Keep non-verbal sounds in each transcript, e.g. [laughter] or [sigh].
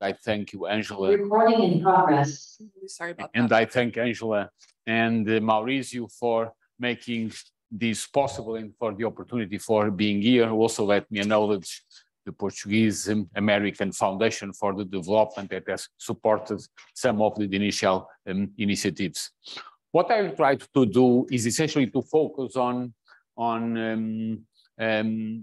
I thank you, Angela. Recording in progress. Sorry about And that. I thank Angela and uh, Maurizio for making this possible and for the opportunity for being here. Also, let me acknowledge the Portuguese American Foundation for the Development that has supported some of the initial um, initiatives. What I tried to do is essentially to focus on, on um, um,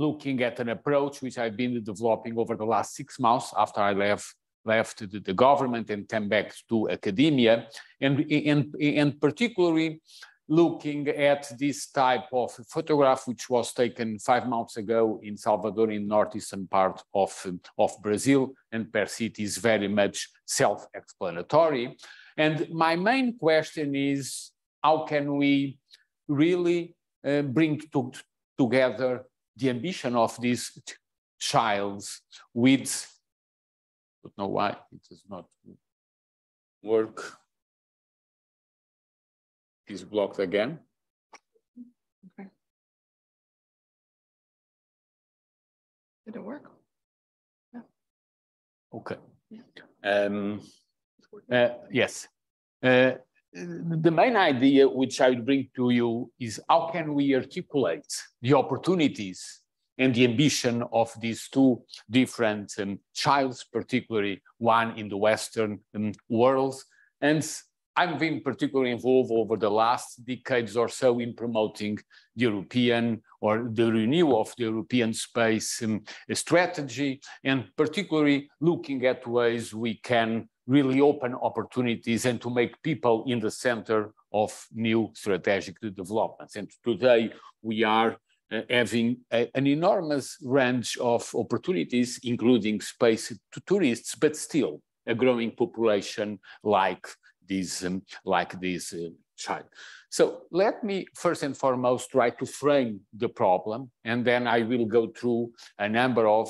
looking at an approach which I've been developing over the last six months after I left left the, the government and came back to academia, and, and, particularly looking at this type of photograph, which was taken five months ago in Salvador, in northeastern part of, of Brazil, and per se it is very much self-explanatory. And my main question is, how can we really uh, bring to, together the ambition of these childs with don't know why it does not work. Is blocked again. Okay. Did it work? Okay. Yeah. Um, uh, yes. Uh, the main idea which I would bring to you is how can we articulate the opportunities and the ambition of these two different um, childs, particularly one in the Western um, world. And I've been particularly involved over the last decades or so in promoting the European or the renewal of the European space um, strategy, and particularly looking at ways we can really open opportunities and to make people in the center of new strategic developments. And today we are uh, having a, an enormous range of opportunities, including space to tourists, but still a growing population like this, um, like this uh, child. So let me first and foremost try to frame the problem, and then I will go through a number of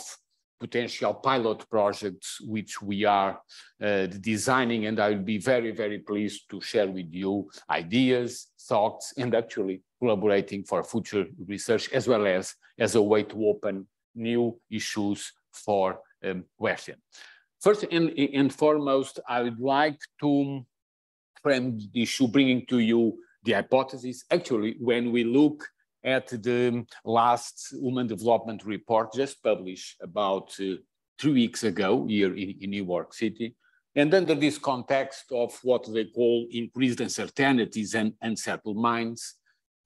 potential pilot projects which we are uh, designing, and I will be very, very pleased to share with you ideas, thoughts, and actually collaborating for future research, as well as as a way to open new issues for um. First and, and foremost, I would like to frame the issue, bringing to you the hypothesis. Actually, when we look at the last Human Development Report just published about uh, three weeks ago here in, in, New York City. And under this context of what they call increased uncertainties and unsettled minds,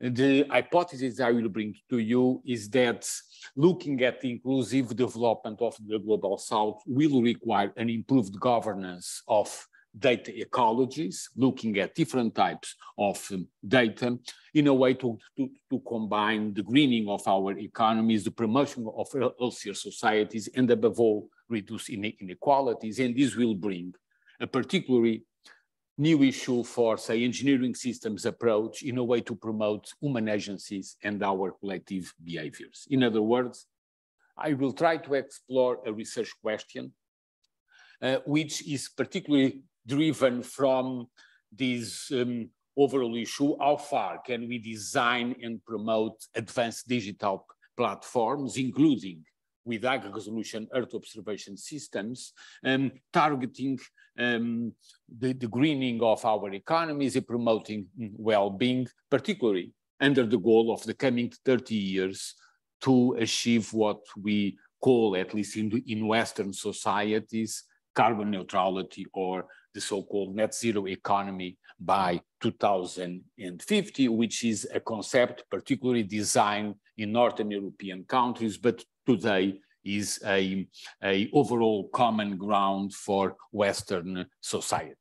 the hypothesis I will bring to you is that looking at the inclusive development of the Global South will require an improved governance of data ecologies, looking at different types of um, data in a way to, to, to, combine the greening of our economies, the promotion of healthier societies, and above all, reduce inequalities. And this will bring a particularly new issue for, say, engineering systems approach in a way to promote human agencies and our collective behaviors. In other words, I will try to explore a research question, uh, which is particularly driven from this um, overall issue, how far can we design and promote advanced digital platforms, including with high resolution Earth observation systems, um, targeting um, the, the, greening of our economies and promoting well-being, particularly under the goal of the coming 30 years to achieve what we call, at least in, in Western societies, carbon neutrality or the so-called net zero economy by 2050, which is a concept particularly designed in Northern European countries, but today is a, a overall common ground for Western societies.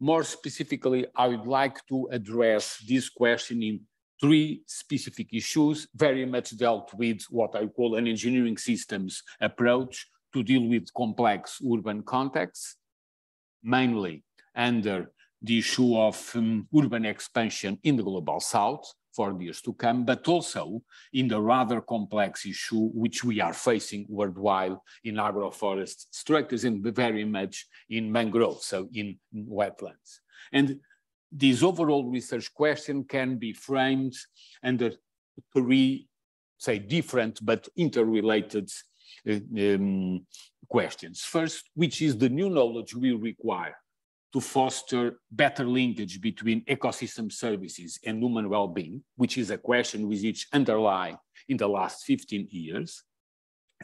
More specifically, I would like to address this question in three specific issues, very much dealt with what I call an engineering systems approach to deal with complex urban contexts, mainly under the issue of um, urban expansion in the global south for years to come, but also in the rather complex issue which we are facing worldwide in agroforest structures and very much in mangroves, so in wetlands. And this overall research question can be framed under three, say, different but interrelated um, questions. First, which is the new knowledge we require to foster better linkage between ecosystem services and human well-being, which is a question which underlie in the last 15 years.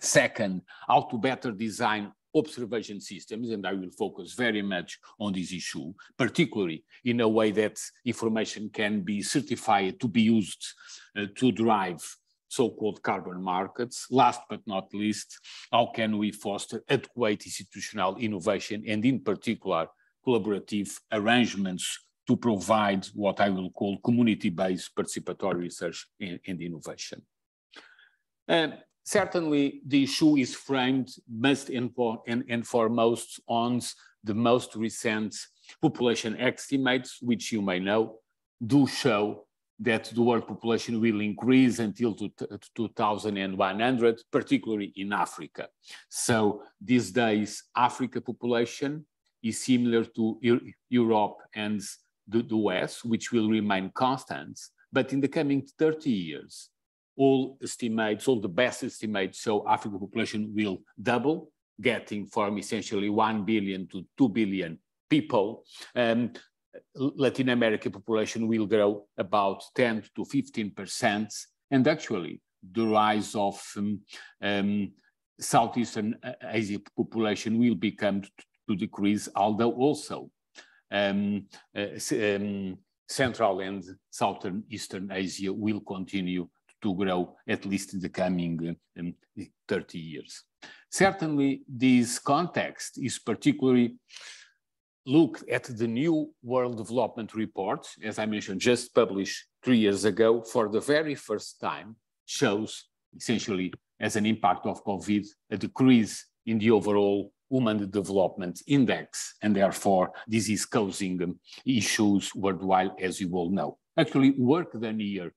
Second, how to better design observation systems, and I will focus very much on this issue, particularly in a way that information can be certified to be used uh, to drive so-called carbon markets. Last but not least, how can we foster adequate institutional innovation and in particular collaborative arrangements to provide what I will call community-based participatory research and, and innovation. And certainly the issue is framed most and, and, and foremost on the most recent population estimates, which you may know, do show that the world population will increase until 2100, particularly in Africa. So these days, Africa population is similar to Europe and the, the West, which will remain constant. But in the coming 30 years, all estimates, all the best estimates show Africa population will double, getting from essentially 1 billion to 2 billion people. And Latin American population will grow about 10 to 15%. And actually, the rise of um, um, Southeastern Asia population will become to decrease, although also um, uh, um, Central and Southern Eastern Asia will continue to grow at least in the coming um, 30 years. Certainly, this context is particularly looked at the new World Development Report, as I mentioned, just published three years ago, for the very first time, shows essentially as an impact of COVID, a decrease in the overall Human Development Index, and therefore this is causing um, issues worldwide, as you all know. Actually, work done here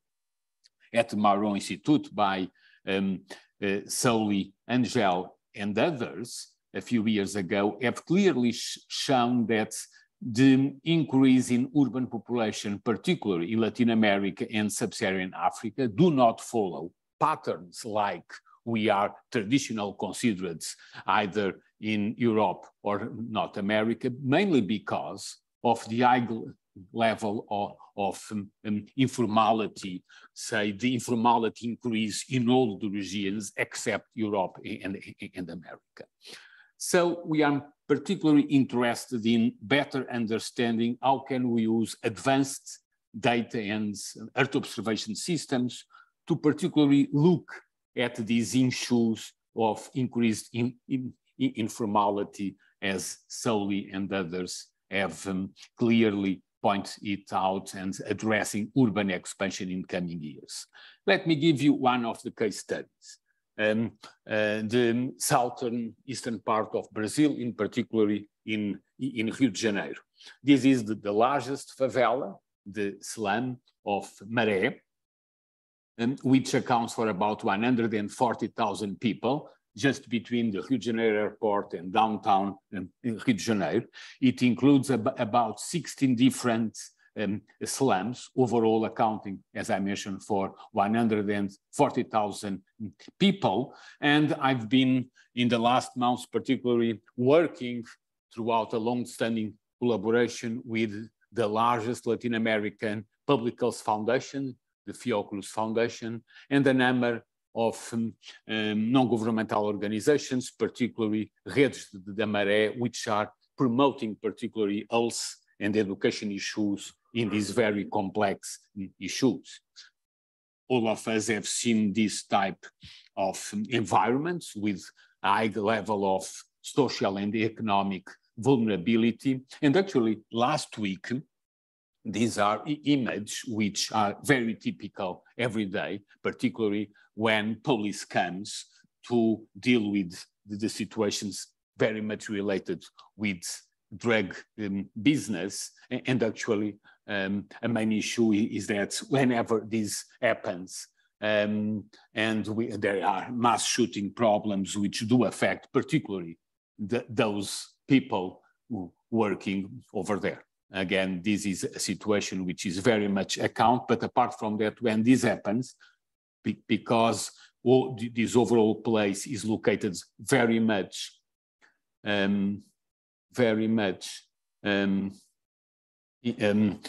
at the Institute by um, uh, Solly, Angel, and others a few years ago have clearly sh shown that the increase in urban population, particularly in Latin America and Sub-Saharan Africa, do not follow patterns like we are traditional considered either in Europe or North America, mainly because of the high level of, of um, um, informality, say the informality increase in all the regions except Europe and, and America. So we are particularly interested in better understanding how can we use advanced data and Earth observation systems to particularly look at these issues of increased in, in, in informality as Solly and others have um, clearly pointed it out and addressing urban expansion in coming years. Let me give you one of the case studies. Um, the southern eastern part of Brazil, in particular in, in Rio de Janeiro. This is the, the largest favela, the slum of Maré, um, which accounts for about 140,000 people just between the Rio de Janeiro airport and downtown um, Rio de Janeiro. It includes ab about 16 different um, slums, overall accounting, as I mentioned, for 140,000 people. And I've been in the last months particularly working throughout a long-standing collaboration with the largest Latin American public health foundation, the Fiocruz Foundation, and a number of um, um, non-governmental organizations, particularly Redes da Maré, which are promoting particularly health and education issues in these very complex issues. All of us have seen this type of environments with high level of social and economic vulnerability. And actually, last week, these are images which are very typical every day, particularly when police comes to deal with the situations very much related with drug um, business. And actually, um, a main issue is that whenever this happens, um, and we, there are mass shooting problems which do affect particularly the, those people working over there. Again, this is a situation which is very much account, but apart from that, when this happens, be, because all, this overall place is located very much um, very much um, um,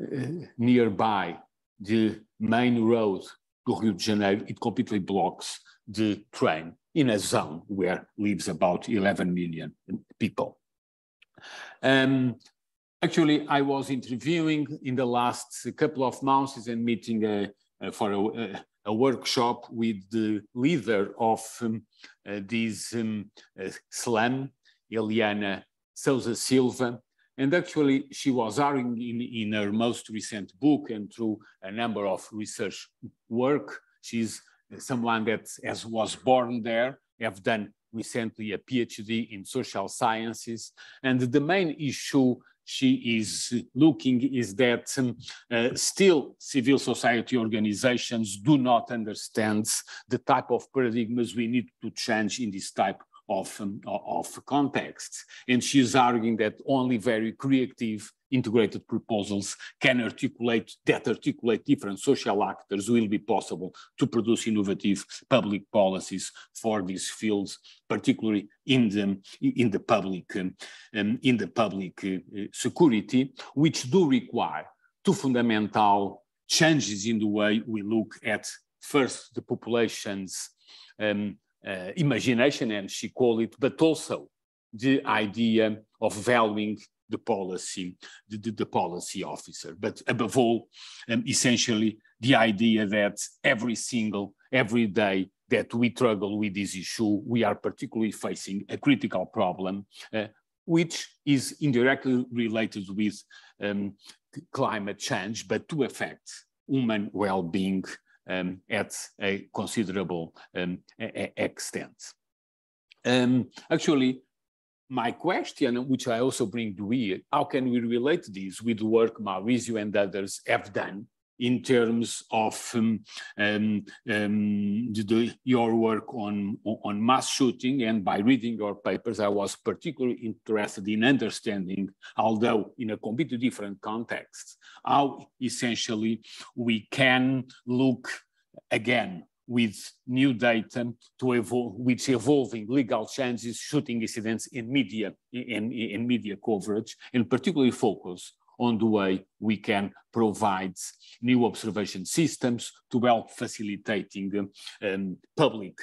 uh, nearby the main road to Rio de Janeiro, it completely blocks the train in a zone where lives about 11 million people. Um, actually, I was interviewing in the last couple of months and meeting uh, uh, for a, a, workshop with the leader of um, uh, this um, uh, slum, Eliana Souza Silva, and actually, she was arguing in, in her most recent book and through a number of research work. She's someone that as was born there, have done recently a PhD in social sciences. And the main issue she is looking is that um, uh, still civil society organizations do not understand the type of paradigms we need to change in this type of, um, of contexts. And she's arguing that only very creative integrated proposals can articulate, that articulate different social actors will be possible to produce innovative public policies for these fields, particularly in the, in the public, um, um, in the public uh, security, which do require two fundamental changes in the way we look at first the population's um, uh, imagination, and she called it, but also the idea of valuing the policy, the, the, the policy officer. But above all, um, essentially, the idea that every single, every day that we struggle with this issue, we are particularly facing a critical problem, uh, which is indirectly related with um, climate change, but to affect human well-being um, at a considerable um, extent. Um, actually, my question, which I also bring to you, how can we relate this with the work Maurizio and others have done in terms of um, um, um, the, your work on, on mass shooting. And by reading your papers, I was particularly interested in understanding, although in a completely different context, how essentially we can look again with new data to evolve, which evolving legal changes, shooting incidents in media, in, in media coverage, and particularly focus on the way we can provide new observation systems to help facilitating um, public,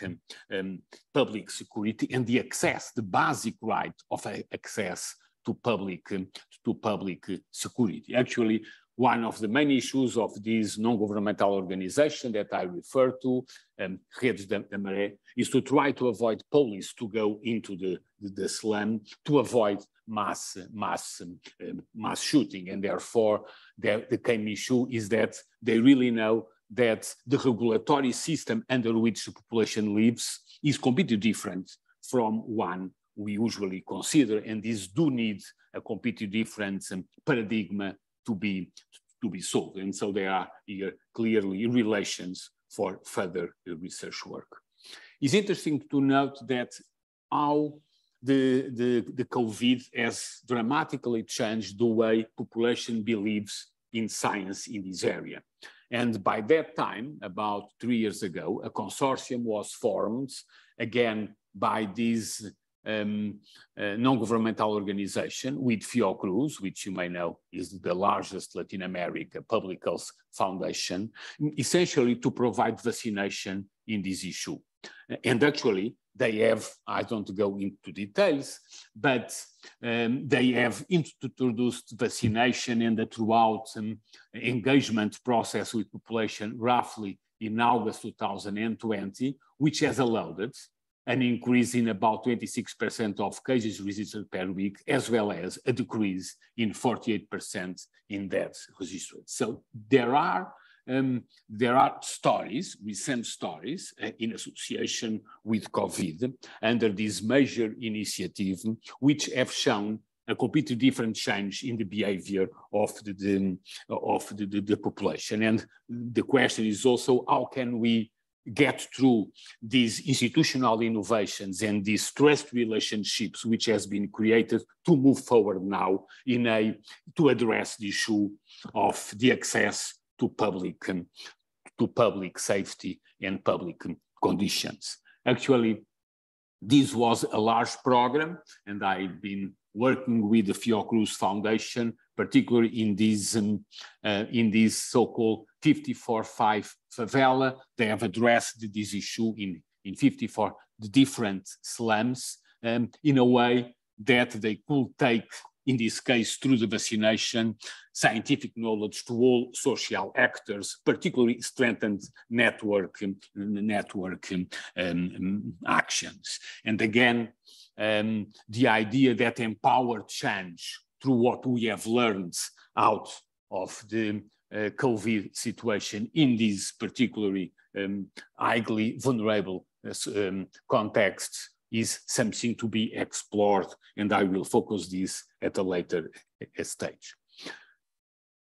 um, public security and the access, the basic right of access to public, um, to public security. Actually, one of the main issues of this non-governmental organization that I refer to, um, Redes da Maré, is to try to avoid police to go into the, the, the slum to avoid mass, mass, um, mass shooting. And therefore, the, the issue is that they really know that the regulatory system under which the population lives is completely different from one we usually consider, and these do need a completely different um, paradigm to be to be solved. And so there are here clearly relations for further research work. It's interesting to note that how the, the, the COVID has dramatically changed the way population believes in science in this area. And by that time, about three years ago, a consortium was formed again by these um, non-governmental organization with Fiocruz, which you may know is the largest Latin America public health foundation, essentially to provide vaccination in this issue. And actually, they have, I don't go into details, but um, they have introduced vaccination and the throughout um, engagement process with population roughly in August 2020, which has allowed it an increase in about 26% of cases registered per week, as well as a decrease in 48% in deaths registered. So there are um, there are stories, recent stories, uh, in association with COVID under this major initiative, which have shown a completely different change in the behavior of the, the of the, the, the population. And the question is also how can we get through these institutional innovations and these trust relationships which has been created to move forward now in a to address the issue of the access to public um, to public safety and public conditions actually this was a large program, and I've been working with the Fiocruz Foundation, particularly in this, um, uh, in this so-called 54-5 favela. They have addressed this issue in, in 54 different slums um, in a way that they could take in this case through the vaccination, scientific knowledge to all social actors, particularly strengthened network, network um, actions. And again, um, the idea that empowered change through what we have learned out of the uh, COVID situation in this particularly um, highly vulnerable uh, um, context is something to be explored, and I will focus this at a later uh, stage.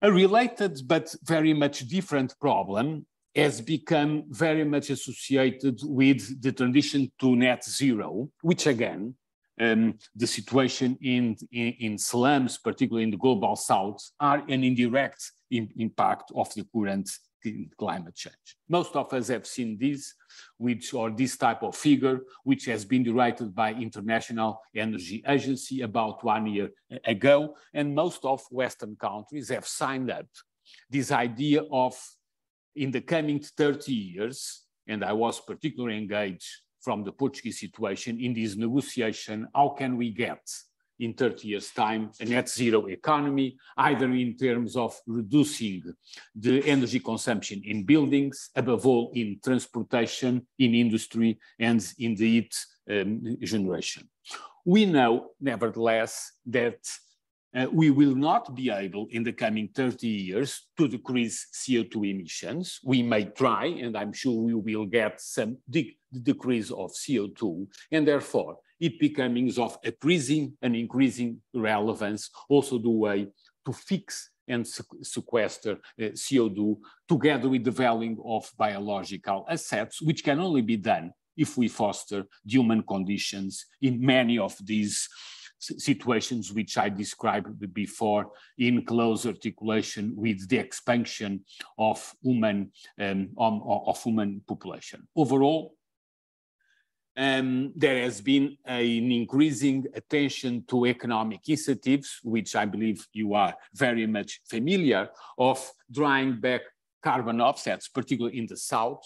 A related but very much different problem has become very much associated with the transition to net zero, which again, um, the situation in, in, in, slums, particularly in the global south, are an indirect in, impact of the current climate change. Most of us have seen this, which or this type of figure, which has been derived by International Energy Agency about one year ago, and most of Western countries have signed up this idea of in the coming 30 years, and I was particularly engaged from the Portuguese situation in this negotiation, how can we get in 30 years' time a net zero economy, either in terms of reducing the energy consumption in buildings, above all in transportation, in industry, and in the heat um, generation. We know, nevertheless, that uh, we will not be able in the coming 30 years to decrease CO2 emissions. We may try, and I'm sure we will get some de decrease of CO2, and therefore it becomes of increasing and increasing relevance, also the way to fix and sequester uh, CO2 together with the valuing of biological assets, which can only be done if we foster human conditions in many of these situations which I described before in close articulation with the expansion of human, um, of human population. Overall, um, there has been an increasing attention to economic initiatives, which I believe you are very much familiar of drawing back carbon offsets, particularly in the South,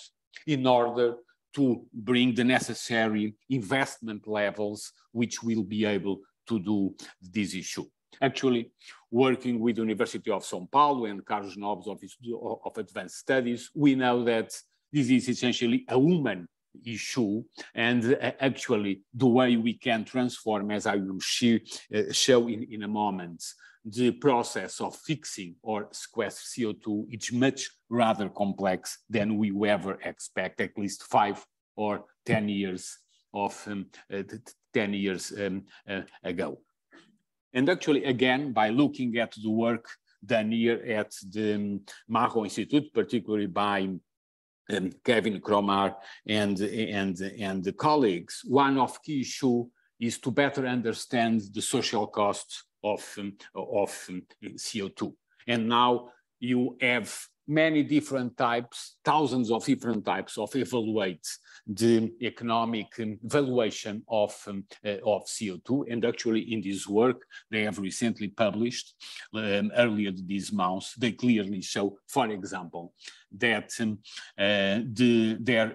in order to bring the necessary investment levels which will be able to do this issue. Actually, working with the University of São Paulo and Carlos Nobre's Office of Advanced Studies, we know that this is essentially a human issue and uh, actually the way we can transform, as I will show, uh, show in, in a moment, the process of fixing or sequester CO2 is much rather complex than we ever expect, at least five or 10 years of um, uh, 10 years um, uh, ago. And actually, again, by looking at the work done here at the um, Institute, particularly by um, Kevin Cromar and, and, and the colleagues, one of key issue is to better understand the social costs of, um, of um, CO2. And now you have many different types, thousands of different types of evaluate the economic um, valuation of, um, uh, of CO2. And actually in this work, they have recently published um, earlier this month, they clearly show, for example, that um, uh, the, their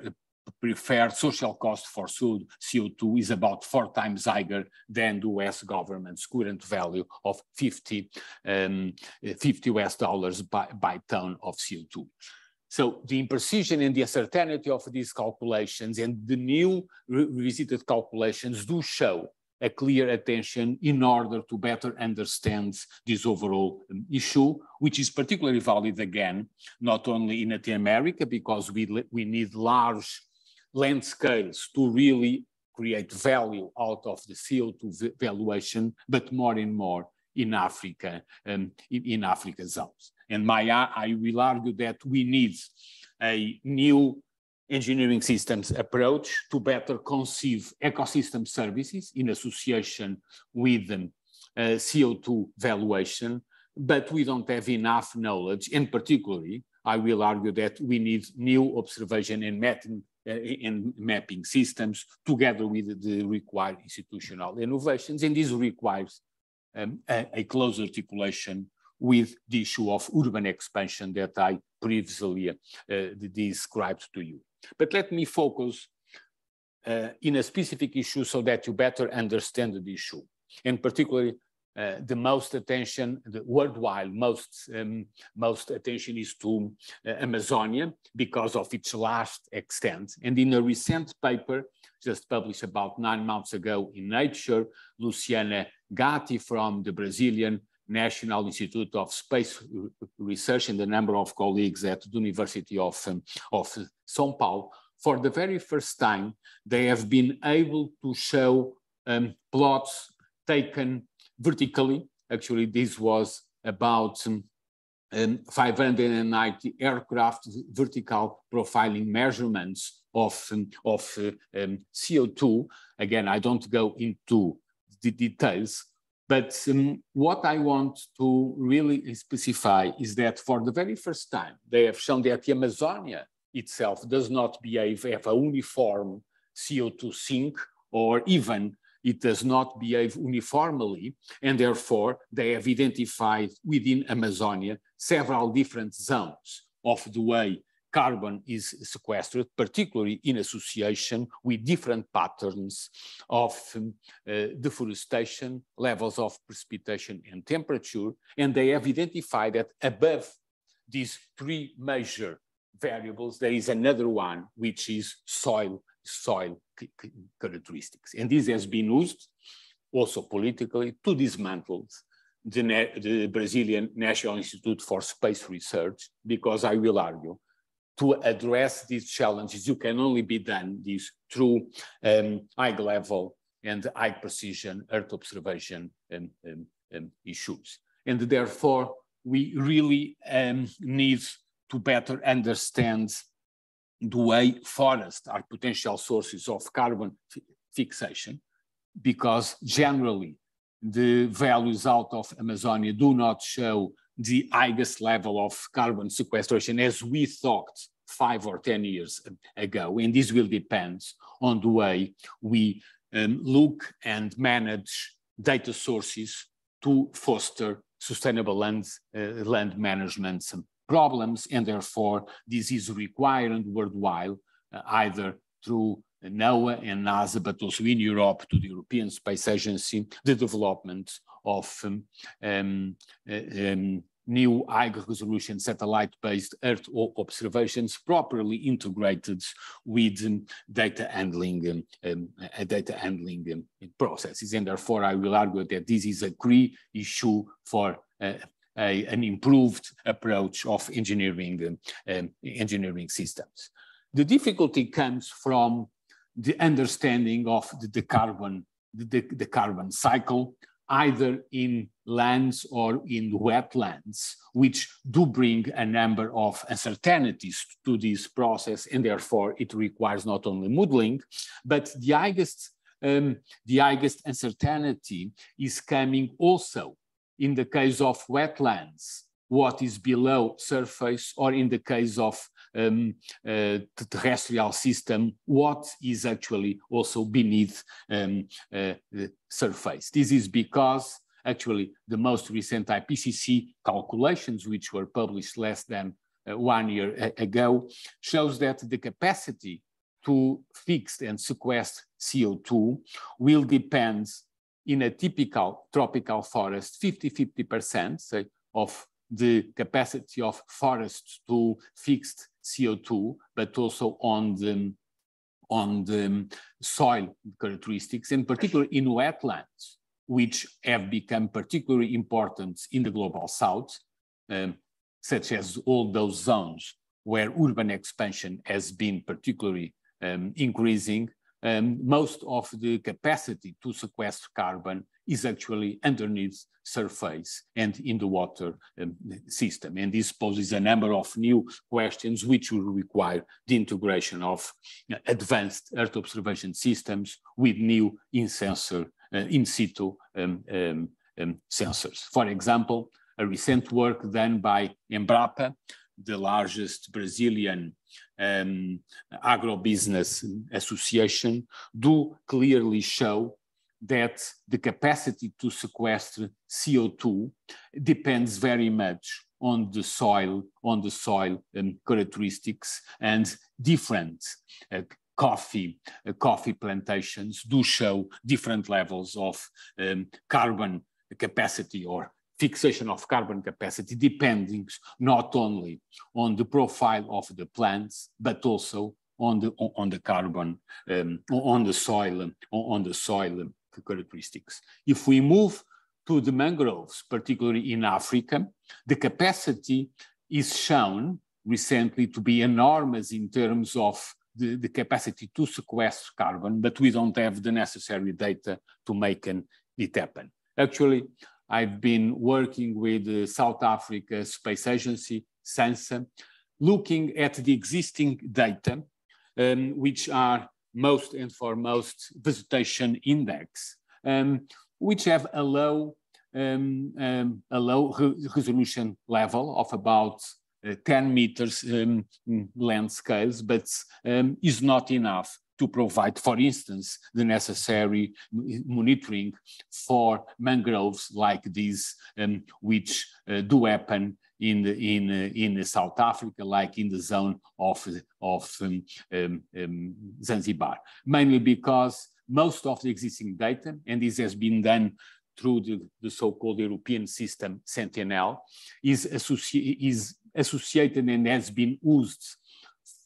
preferred social cost for CO2 is about four times higher than the US government's current value of 50, um, 50 US dollars by, by ton of CO2. So the imprecision and the uncertainty of these calculations and the new revisited calculations do show a clear attention in order to better understand this overall um, issue, which is particularly valid again, not only in Latin America, because we, we need large land scales to really create value out of the CO2 valuation, but more and more in Africa, um, in, in Africa zones. And my, I will argue that we need a new engineering systems approach to better conceive ecosystem services in association with um, uh, CO2 valuation, but we don't have enough knowledge, and particularly, I will argue that we need new observation and and mapping systems together with the required institutional innovations. And this requires um, a, a close articulation with the issue of urban expansion that I previously uh, described to you. But let me focus uh, in a specific issue so that you better understand the issue, and particularly uh, the most attention, the worldwide most, um, most attention is to uh, Amazonia because of its last extent. And in a recent paper just published about nine months ago in Nature, Luciana Gatti from the Brazilian National Institute of Space Research and a number of colleagues at the University of, um, of São Paulo, for the very first time, they have been able to show um, plots taken vertically. Actually, this was about um, um, 590 aircraft vertical profiling measurements of, um, of uh, um, CO2. Again, I don't go into the details, but um, what I want to really specify is that for the very first time, they have shown that the Amazonia itself does not behave, have a uniform CO2 sink or even it does not behave uniformly, and therefore they have identified within Amazonia several different zones of the way carbon is sequestered, particularly in association with different patterns of um, uh, deforestation, levels of precipitation and temperature, and they have identified that above these three major variables, there is another one, which is soil soil characteristics. And this has been used also politically to dismantle the, the, Brazilian National Institute for Space Research, because I will argue to address these challenges, you can only be done this through um, high level and high precision Earth observation um, um, um issues. And therefore, we really need to better understand the way forests are potential sources of carbon fixation, because generally the values out of Amazonia do not show the highest level of carbon sequestration as we thought five or 10 years ago. And this will depend on the way we um, look and manage data sources to foster sustainable land, uh, land management problems, and therefore this is required worldwide, uh, either through NOAA and NASA, but also in Europe to the European Space Agency, the development of um, um, uh, um, new high resolution satellite-based Earth observations properly integrated with um, data handling um, um, uh, data handling processes. And therefore, I will argue that this is a key issue for uh, a, an improved approach of engineering, um, engineering systems. The difficulty comes from the understanding of the, the carbon, the, the carbon cycle, either in lands or in wetlands, which do bring a number of uncertainties to this process, and therefore it requires not only modeling, but the highest, um, the highest uncertainty is coming also in the case of wetlands, what is below surface, or in the case of um, uh, the terrestrial system, what is actually also beneath um, uh, the surface. This is because actually the most recent IPCC calculations, which were published less than uh, one year ago, shows that the capacity to fix and sequester CO2 will depend in a typical tropical forest, 50-50% say, of the capacity of forests to fix CO2, but also on the, on the soil characteristics, in particular in wetlands, which have become particularly important in the global south, um, such as all those zones where urban expansion has been particularly um, increasing, um, most of the capacity to sequester carbon is actually underneath surface and in the water um, system. And this poses a number of new questions which will require the integration of uh, advanced Earth observation systems with new in-sensor, uh, in situ um, um, um, sensors. For example, a recent work done by Embrapa, the largest Brazilian um, Agribusiness Association do clearly show that the capacity to sequester CO2 depends very much on the soil, on the soil um, characteristics and different uh, coffee, uh, coffee plantations do show different levels of um, carbon capacity or fixation of carbon capacity depending not only on the profile of the plants, but also on the, on the carbon, um, on the soil, on the soil characteristics. If we move to the mangroves, particularly in Africa, the capacity is shown recently to be enormous in terms of the, the capacity to sequester carbon, but we don't have the necessary data to make an, it happen. Actually, I've been working with the South Africa Space Agency, SANSA, looking at the existing data, um, which are most and foremost vegetation index, um, which have a low, um, um a low re resolution level of about uh, 10 meters um, land scales, but um, is not enough to provide, for instance, the necessary monitoring for mangroves like these, um, which uh, do happen in the, in uh, in South Africa, like in the zone of of um, um, um, Zanzibar, mainly because most of the existing data, and this has been done through the, the so-called European system Sentinel, is, associ is associated and has been used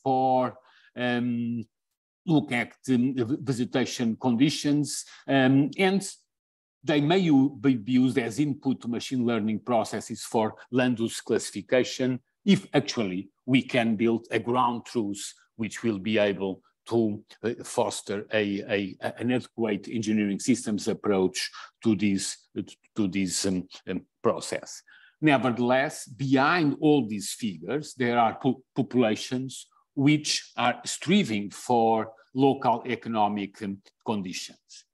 for um, look at um, vegetation conditions um, and they may be used as input to machine learning processes for land use classification if actually we can build a ground truth which will be able to uh, foster a, a, an adequate engineering systems approach to this, to this um, um, process. Nevertheless, behind all these figures, there are po populations which are striving for local economic conditions.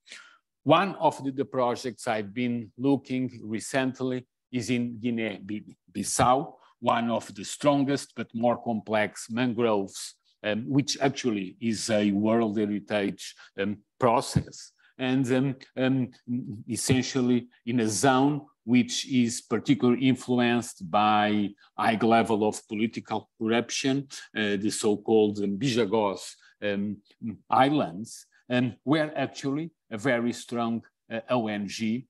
One of the, the, projects I've been looking recently is in Guinea-Bissau, one of the strongest but more complex mangroves, um, which actually is a World Heritage um, process. And um, um, essentially in a zone which is particularly influenced by high level of political corruption, uh, the so-called Bijagos um, islands, and where actually a very strong uh, ONG,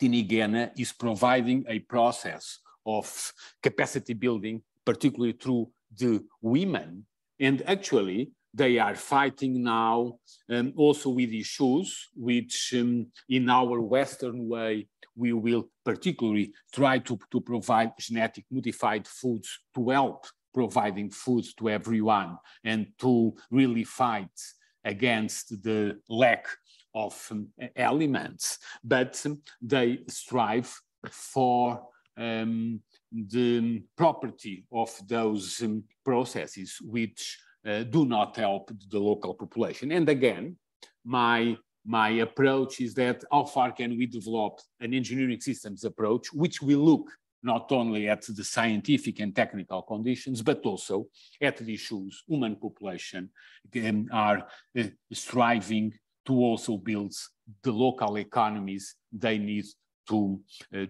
Tiniguena, is providing a process of capacity building, particularly through the women. And actually, they are fighting now um, also with issues which um, in our Western way, we will particularly try to, to provide genetic modified foods to help providing food to everyone and to really fight against the lack of um, elements, but they strive for um, the property of those um, processes which uh, do not help the local population. And again, my my approach is that how far can we develop an engineering systems approach which will look not only at the scientific and technical conditions, but also at the issues human population um, are uh, striving to also build the local economies they need to, uh,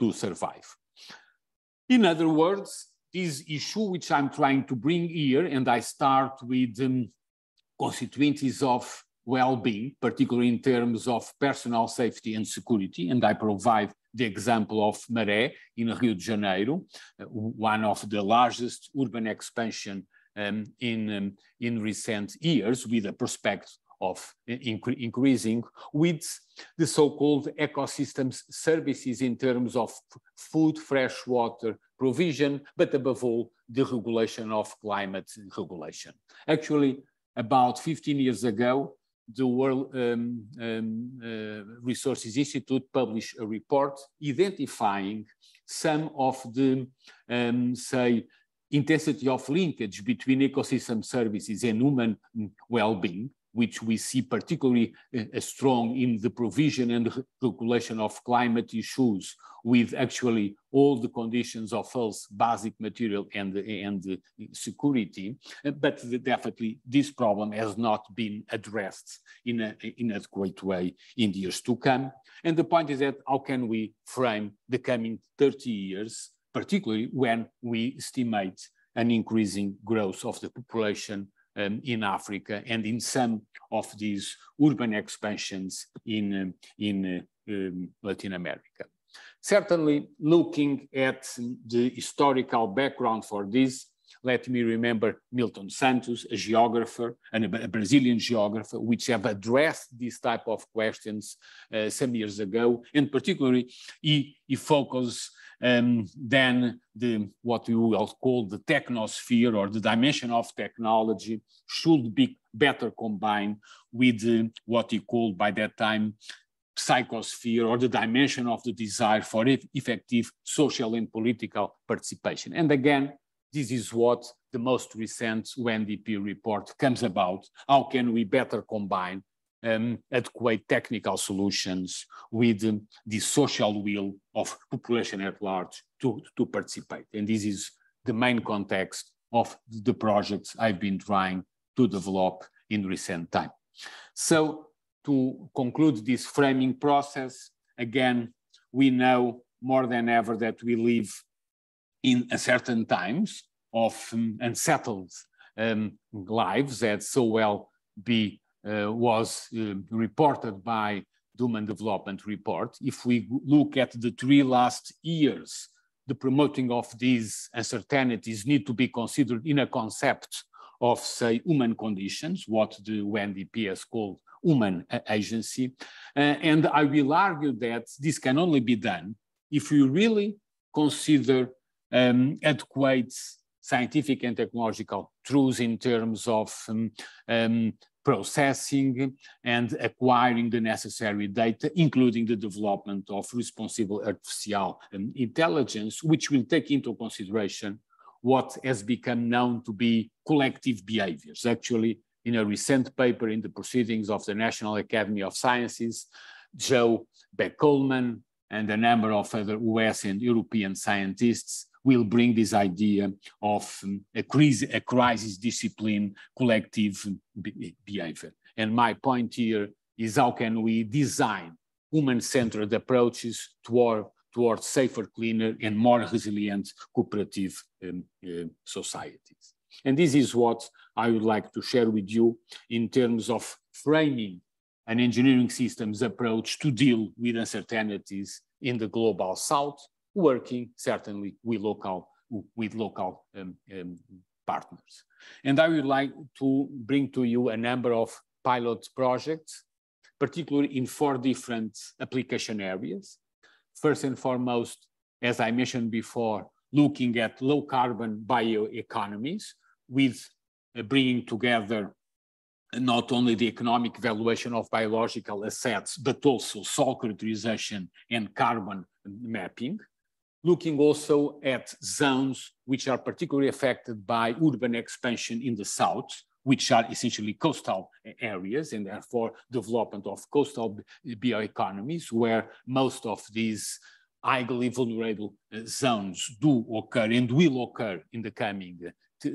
to survive. In other words, this issue which I'm trying to bring here, and I start with um, constituencies of well-being, particularly in terms of personal safety and security, and I provide the example of Maré in Rio de Janeiro, uh, one of the largest urban expansion um, in, um, in recent years with a prospect of incre increasing with the so-called ecosystems services in terms of food, fresh water provision, but above all, the regulation of climate regulation. Actually, about 15 years ago, the World um, um, uh, Resources Institute published a report identifying some of the, um, say, intensity of linkage between ecosystem services and human well-being, which we see particularly uh, strong in the provision and calculation of climate issues, with actually all the conditions of health, basic material, and, and security. But definitely this problem has not been addressed in an in adequate way in the years to come. And the point is that how can we frame the coming 30 years, particularly when we estimate an increasing growth of the population um, in Africa and in some of these urban expansions in, um, in uh, um, Latin America. Certainly, looking at the historical background for this, let me remember Milton Santos, a geographer and a, Brazilian geographer, which have addressed these type of questions uh, some years ago. And particularly, he, he focused um, then the what we will call the technosphere or the dimension of technology should be better combined with uh, what he called by that time psychosphere or the dimension of the desire for effective social and political participation. And again, this is what the most recent UNDP report comes about. How can we better combine um, adequate technical solutions with um, the social will of population at large to, to participate. And this is the main context of the projects I've been trying to develop in recent time. So to conclude this framing process, again, we know more than ever that we live in certain times of um, unsettled um, lives that so well be was uh, reported by Human Development Report. If we look at the three last years, the promoting of these uncertainties need to be considered in a concept of, say, human conditions, what the UNDP has called human agency. Uh, and I will argue that this can only be done if we really consider um, adequate scientific and technological truths in terms of um, um, processing and acquiring the necessary data, including the development of responsible artificial um, intelligence, which will take into consideration what has become known to be collective behaviors. Actually, in a recent paper in the proceedings of the National Academy of Sciences, Joe Bak-Coleman and a number of other US and European scientists will bring this idea of um, a, crisis, a crisis discipline collective behavior. And my point here is how can we design human-centered approaches toward, toward safer, cleaner, and more resilient cooperative um, uh, societies. And this is what I would like to share with you in terms of framing an engineering systems approach to deal with uncertainties in the global south working certainly with local, with local um, um, partners. And I would like to bring to you a number of pilot projects, particularly in four different application areas. First and foremost, as I mentioned before, looking at low carbon bioeconomies with uh, bringing together not only the economic valuation of biological assets, but also soil characterization and carbon mapping looking also at zones which are particularly affected by urban expansion in the south, which are essentially coastal areas and therefore development of coastal bioeconomies where most of these highly vulnerable uh, zones do occur and will occur in the coming uh,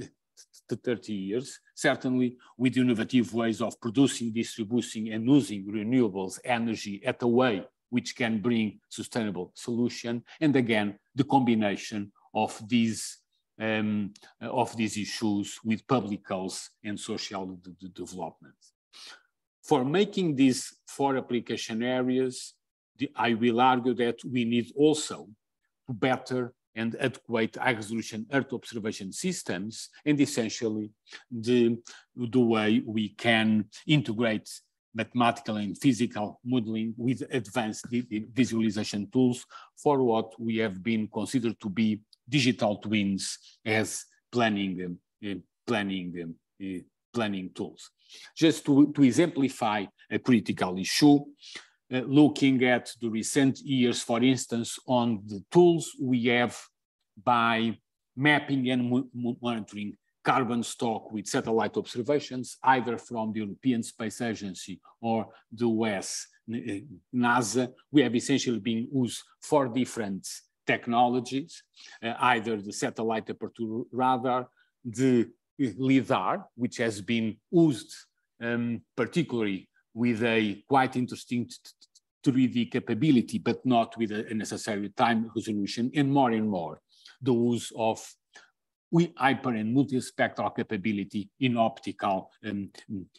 30 years, certainly with innovative ways of producing, distributing, and using renewables energy at a way which can bring sustainable solution. And again, the combination of these um, of these issues with public health and social development. For making these four application areas, the, I will argue that we need also to better and adequate high resolution Earth observation systems and essentially the, the way we can integrate mathematical and physical modeling with advanced visualization tools for what we have been considered to be digital twins as planning uh, planning uh, planning tools. Just to, to exemplify a critical issue, uh, looking at the recent years, for instance, on the tools we have by mapping and monitoring carbon stock with satellite observations, either from the European Space Agency or the US NASA. We have essentially been used four different technologies, uh, either the satellite aperture radar, the LIDAR, which has been used um, particularly with a quite interesting 3D capability, but not with a, necessary time resolution, and more and more the use of hyper and multispectral capability in optical um,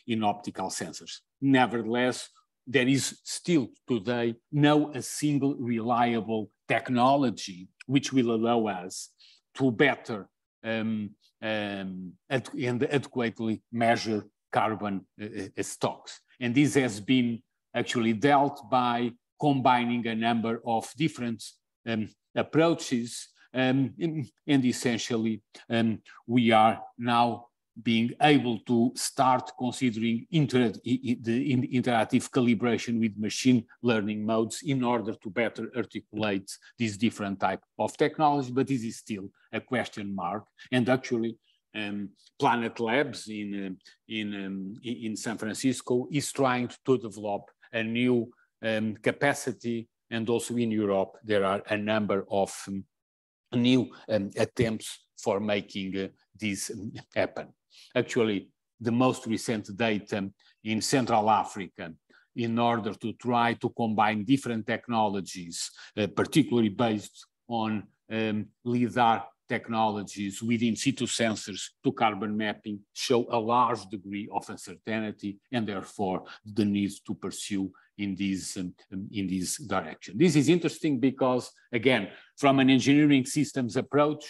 in optical sensors. Nevertheless, there is still today no a single reliable technology which will allow us to better um, um, and adequately measure carbon uh, uh, stocks. And this has been actually dealt by combining a number of different um, approaches um, and essentially um, we are now being able to start considering inter the interactive calibration with machine learning modes in order to better articulate this different type of technology, but this is still a question mark. And actually, um, Planet Labs in, um, in, um, in San Francisco is trying to develop a new um, capacity. And also in Europe, there are a number of um, new um, attempts for making uh, this happen. Actually, the most recent data in Central Africa in order to try to combine different technologies, uh, particularly based on um, LIDAR technologies with in situ sensors to carbon mapping show a large degree of uncertainty and therefore the need to pursue in this, um, in this direction. This is interesting because, again, from an engineering systems approach,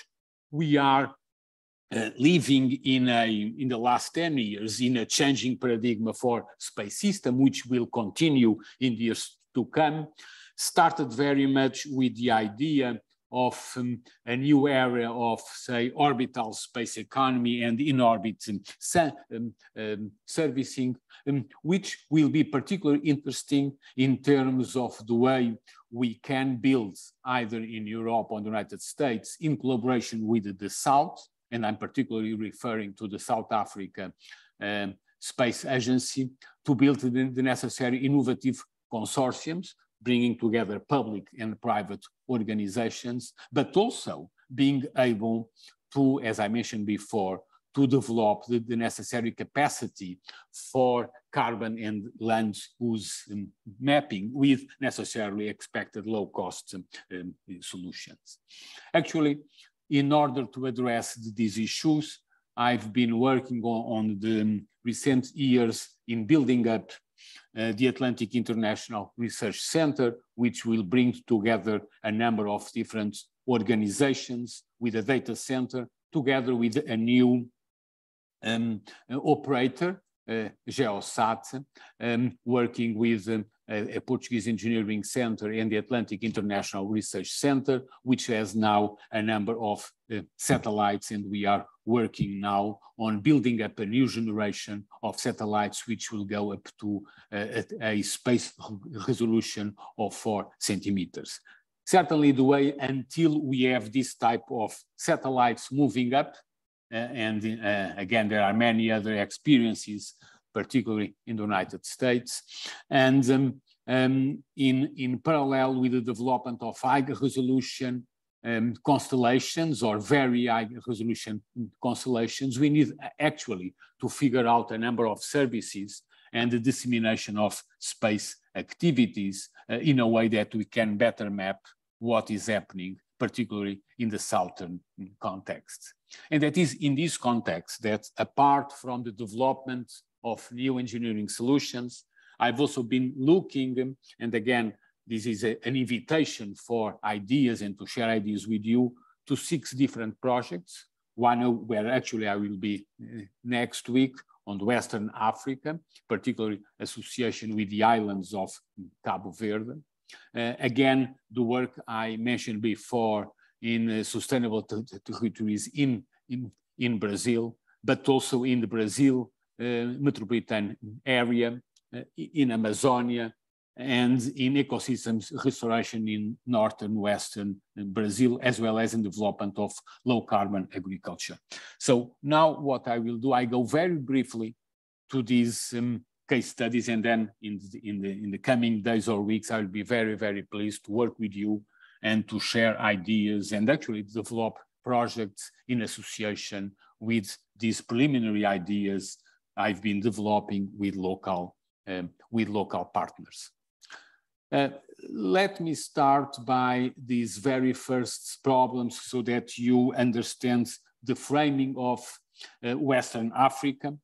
we are uh, living in a in the last 10 years in a changing paradigm for space system which will continue in the years to come started very much with the idea of um, a new area of, say, orbital space economy and in-orbit um, um, servicing, um, which will be particularly interesting in terms of the way we can build either in Europe or the United States in collaboration with the South, and I'm particularly referring to the South Africa um, Space Agency, to build the necessary innovative consortiums bringing together public and private organizations, but also being able to, as I mentioned before, to develop the, the necessary capacity for carbon and land use um, mapping with necessarily expected low cost um, um, solutions. Actually, in order to address these issues, I've been working on, on the recent years in building up uh, the Atlantic International Research Center, which will bring together a number of different organizations with a data center, together with a new um, operator, uh, Geosat, um, working with um, a, a, Portuguese engineering center and the Atlantic International Research Center, which has now a number of uh, satellites, and we are working now on building up a new generation of satellites, which will go up to uh, a space resolution of four centimeters. Certainly the way until we have this type of satellites moving up, uh, and uh, again, there are many other experiences particularly in the United States. And um, um, in, in parallel with the development of high resolution um, constellations or very high resolution constellations, we need actually to figure out a number of services and the dissemination of space activities uh, in a way that we can better map what is happening, particularly in the southern context. And that is in this context that apart from the development of new engineering solutions. I've also been looking, and again, this is a, an invitation for ideas and to share ideas with you to six different projects. One where actually I will be uh, next week on Western Africa, particularly association with the islands of Cabo Verde. Uh, again, the work I mentioned before in uh, sustainable territories in, in, in Brazil, but also in the Brazil metropolitan area uh, in Amazonia, and in ecosystems restoration in northern western Brazil, as well as in development of low carbon agriculture. So now what I will do, I go very briefly to these um, case studies, and then in the, in, the, in the coming days or weeks, I'll be very, very pleased to work with you and to share ideas and actually develop projects in association with these preliminary ideas I've been developing with local, um, with local partners. Uh, let me start by these very first problems so that you understand the framing of uh, Western Africa,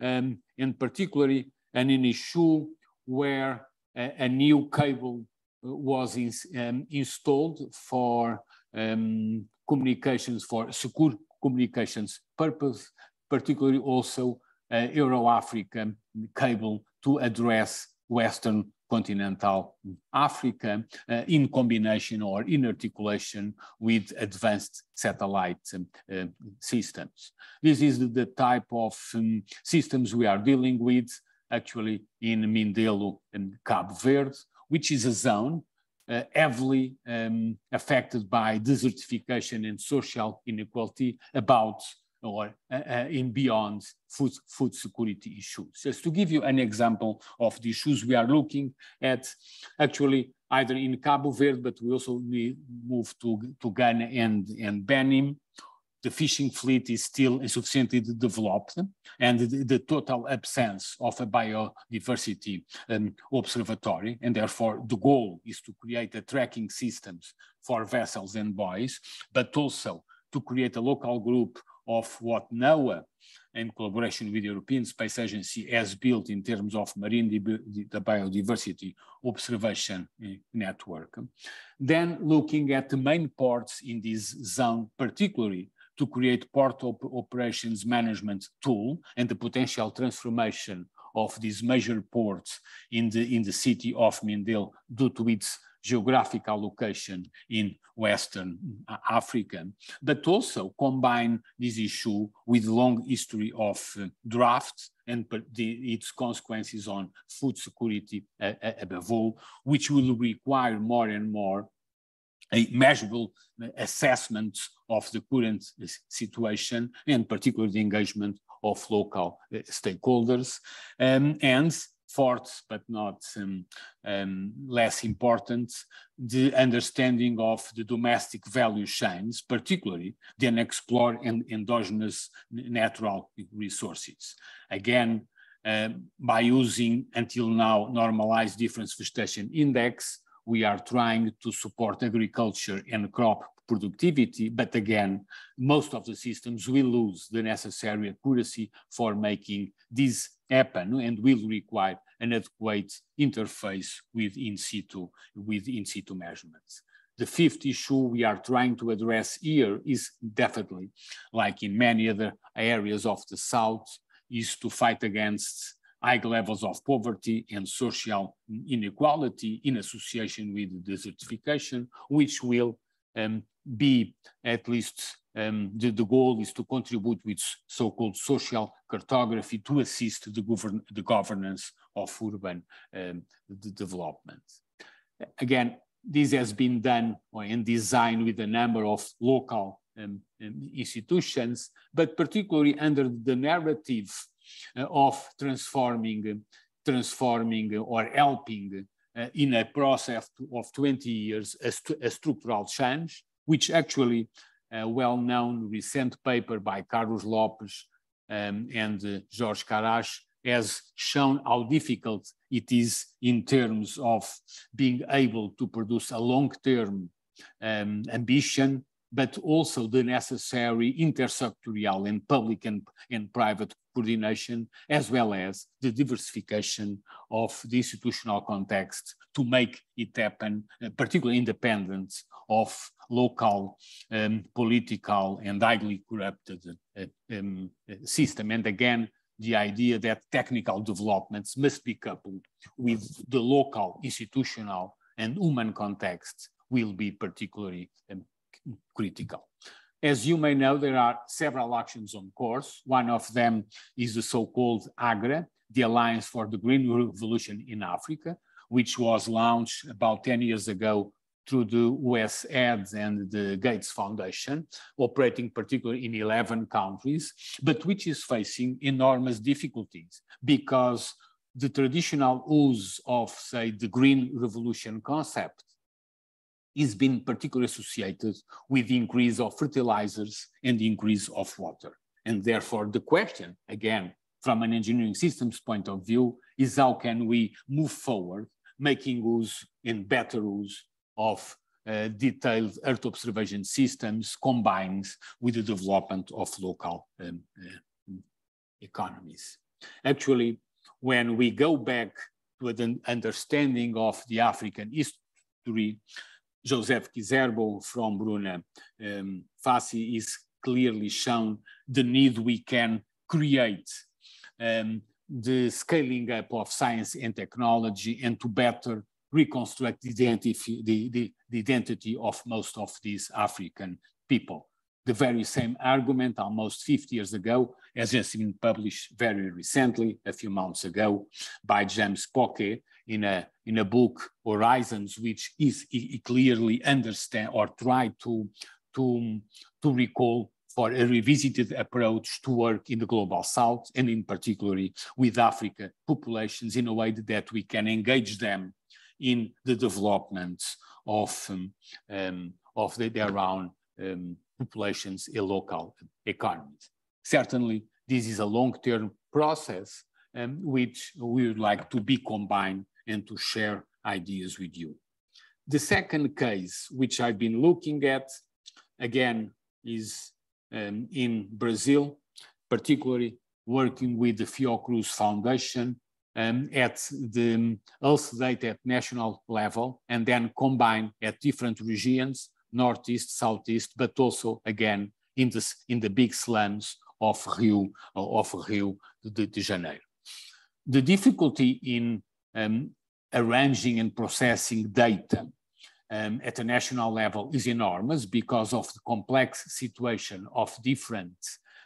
um, and particularly an issue where a, a new cable was in, um, installed for um, communications, for secure communications purpose, particularly also uh, Euro-African cable to address Western continental Africa uh, in combination or in articulation with advanced satellite um, uh, systems. This is the type of um, systems we are dealing with actually in Mindelo and Cabo Verde, which is a zone uh, heavily um, affected by desertification and social inequality about or uh, uh, in beyond food, food security issues. Just to give you an example of the issues we are looking at, actually either in Cabo Verde, but we also move to, to Ghana and, and Benin. The fishing fleet is still insufficiently developed, and the, the total absence of a biodiversity um, observatory, and therefore the goal is to create a tracking systems for vessels and buoys, but also to create a local group of what NOAA, in collaboration with the European Space Agency, has built in terms of marine the biodiversity observation eh, network. Then looking at the main ports in this zone, particularly to create port op operations management tool and the potential transformation of these major ports in the, in the city of Mindelo due to its geographical location in Western Africa, but also combine this issue with long history of uh, drafts and the, its consequences on food security uh, above all, which will require more and more a measurable assessment of the current situation and particularly the engagement of local uh, stakeholders. Um, and fourth, but not um, um, less important, the understanding of the domestic value chains, particularly the unexplored and endogenous natural resources. Again, um, by using until now normalized difference vegetation index, we are trying to support agriculture and crop productivity, but again, most of the systems will lose the necessary accuracy for making this happen and will require an adequate interface with in situ, with in situ measurements. The fifth issue we are trying to address here is definitely, like in many other areas of the South, is to fight against high levels of poverty and social inequality in association with desertification, which will um, be at least um, the, the, goal is to contribute with so-called social cartography to assist the, govern the governance of urban um, development. Again, this has been done and designed with a number of local um, um, institutions, but particularly under the narrative uh, of transforming, transforming or helping uh, in a process of 20 years a, st a structural change, which actually a well-known recent paper by Carlos Lopes um, and uh, Jorge Carrasco has shown how difficult it is in terms of being able to produce a long-term um, ambition, but also the necessary intersectorial and public and, and private coordination, as well as the diversification of the institutional context to make it happen, uh, particularly independent of local um, political and highly corrupted uh, um, system. And again, the idea that technical developments must be coupled with the local institutional and human context will be particularly um, critical. As you may know, there are several actions on course. One of them is the so-called AGRA, the Alliance for the Green Revolution in Africa, which was launched about 10 years ago through the USAID and the Gates Foundation, operating particularly in 11 countries, but which is facing enormous difficulties because the traditional use of, say, the green revolution concept is being particularly associated with the increase of fertilizers and the increase of water. And therefore, the question, again, from an engineering systems point of view, is how can we move forward, making use and better use of uh, detailed Earth observation systems combined with the development of local um, uh, economies. Actually, when we go back to an understanding of the African history, Joseph Ki-Zerbo from Bruna um, Fassi is clearly shown the need we can create um, the scaling up of science and technology and to better reconstruct the identity, the, the, the identity of most of these African people. The very same argument almost 50 years ago has just been published very recently, a few months ago, by James Poskett in a, in a book, Horizons, which is he clearly understand or try to, to, to recall for a revisited approach to work in the global south and in particularly with Africa populations in a way that we can engage them in the development of, um, um, of the, their own um, populations in local economies. Certainly, this is a long-term process um, which we would like to be combined and to share ideas with you. The second case, which I've been looking at, again, is um, in Brazil, particularly working with the Fiocruz Foundation um, at the health data at national level and then combine at different regions, northeast, southeast, but also again in the, in the big slums of Rio, of Rio de Janeiro. The difficulty in um, arranging and processing data um, at a national level is enormous because of the complex situation of different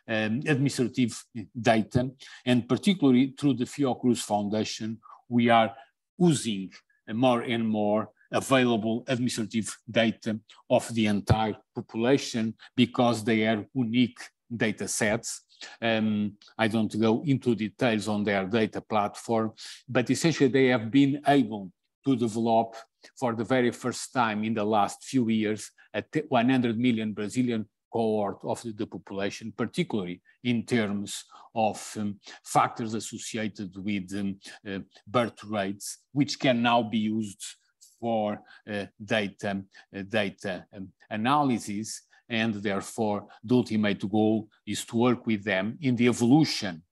um, administrative data, and particularly through the Fiocruz Foundation, we are using more and more available administrative data of the entire population because they are unique data sets. Um, I don't go into details on their data platform, but essentially they have been able to develop for the very first time in the last few years a 100 million Brazilian cohort of the, population, particularly in terms of um, factors associated with um, uh, birth rates, which can now be used for uh, data, uh, data um, analysis. And therefore, the ultimate goal is to work with them in the evolution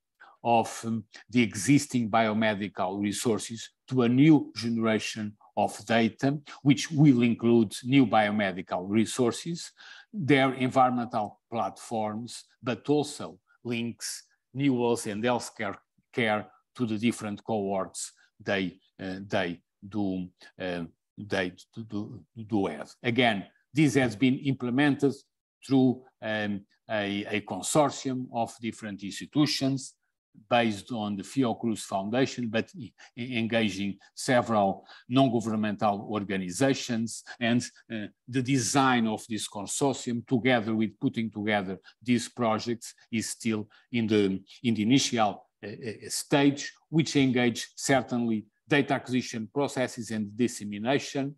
of um, the existing biomedical resources to a new generation of data, which will include new biomedical resources, their environmental platforms, but also links new health and healthcare care to the different cohorts they, uh, they, do, uh, they do, do have. Again, this has been implemented through um, a, a consortium of different institutions, based on the Fiocruz Foundation, but engaging several non-governmental organizations and uh, the design of this consortium together with putting together these projects is still in the, in the initial uh, uh stage, which engage certainly data acquisition processes and dissemination,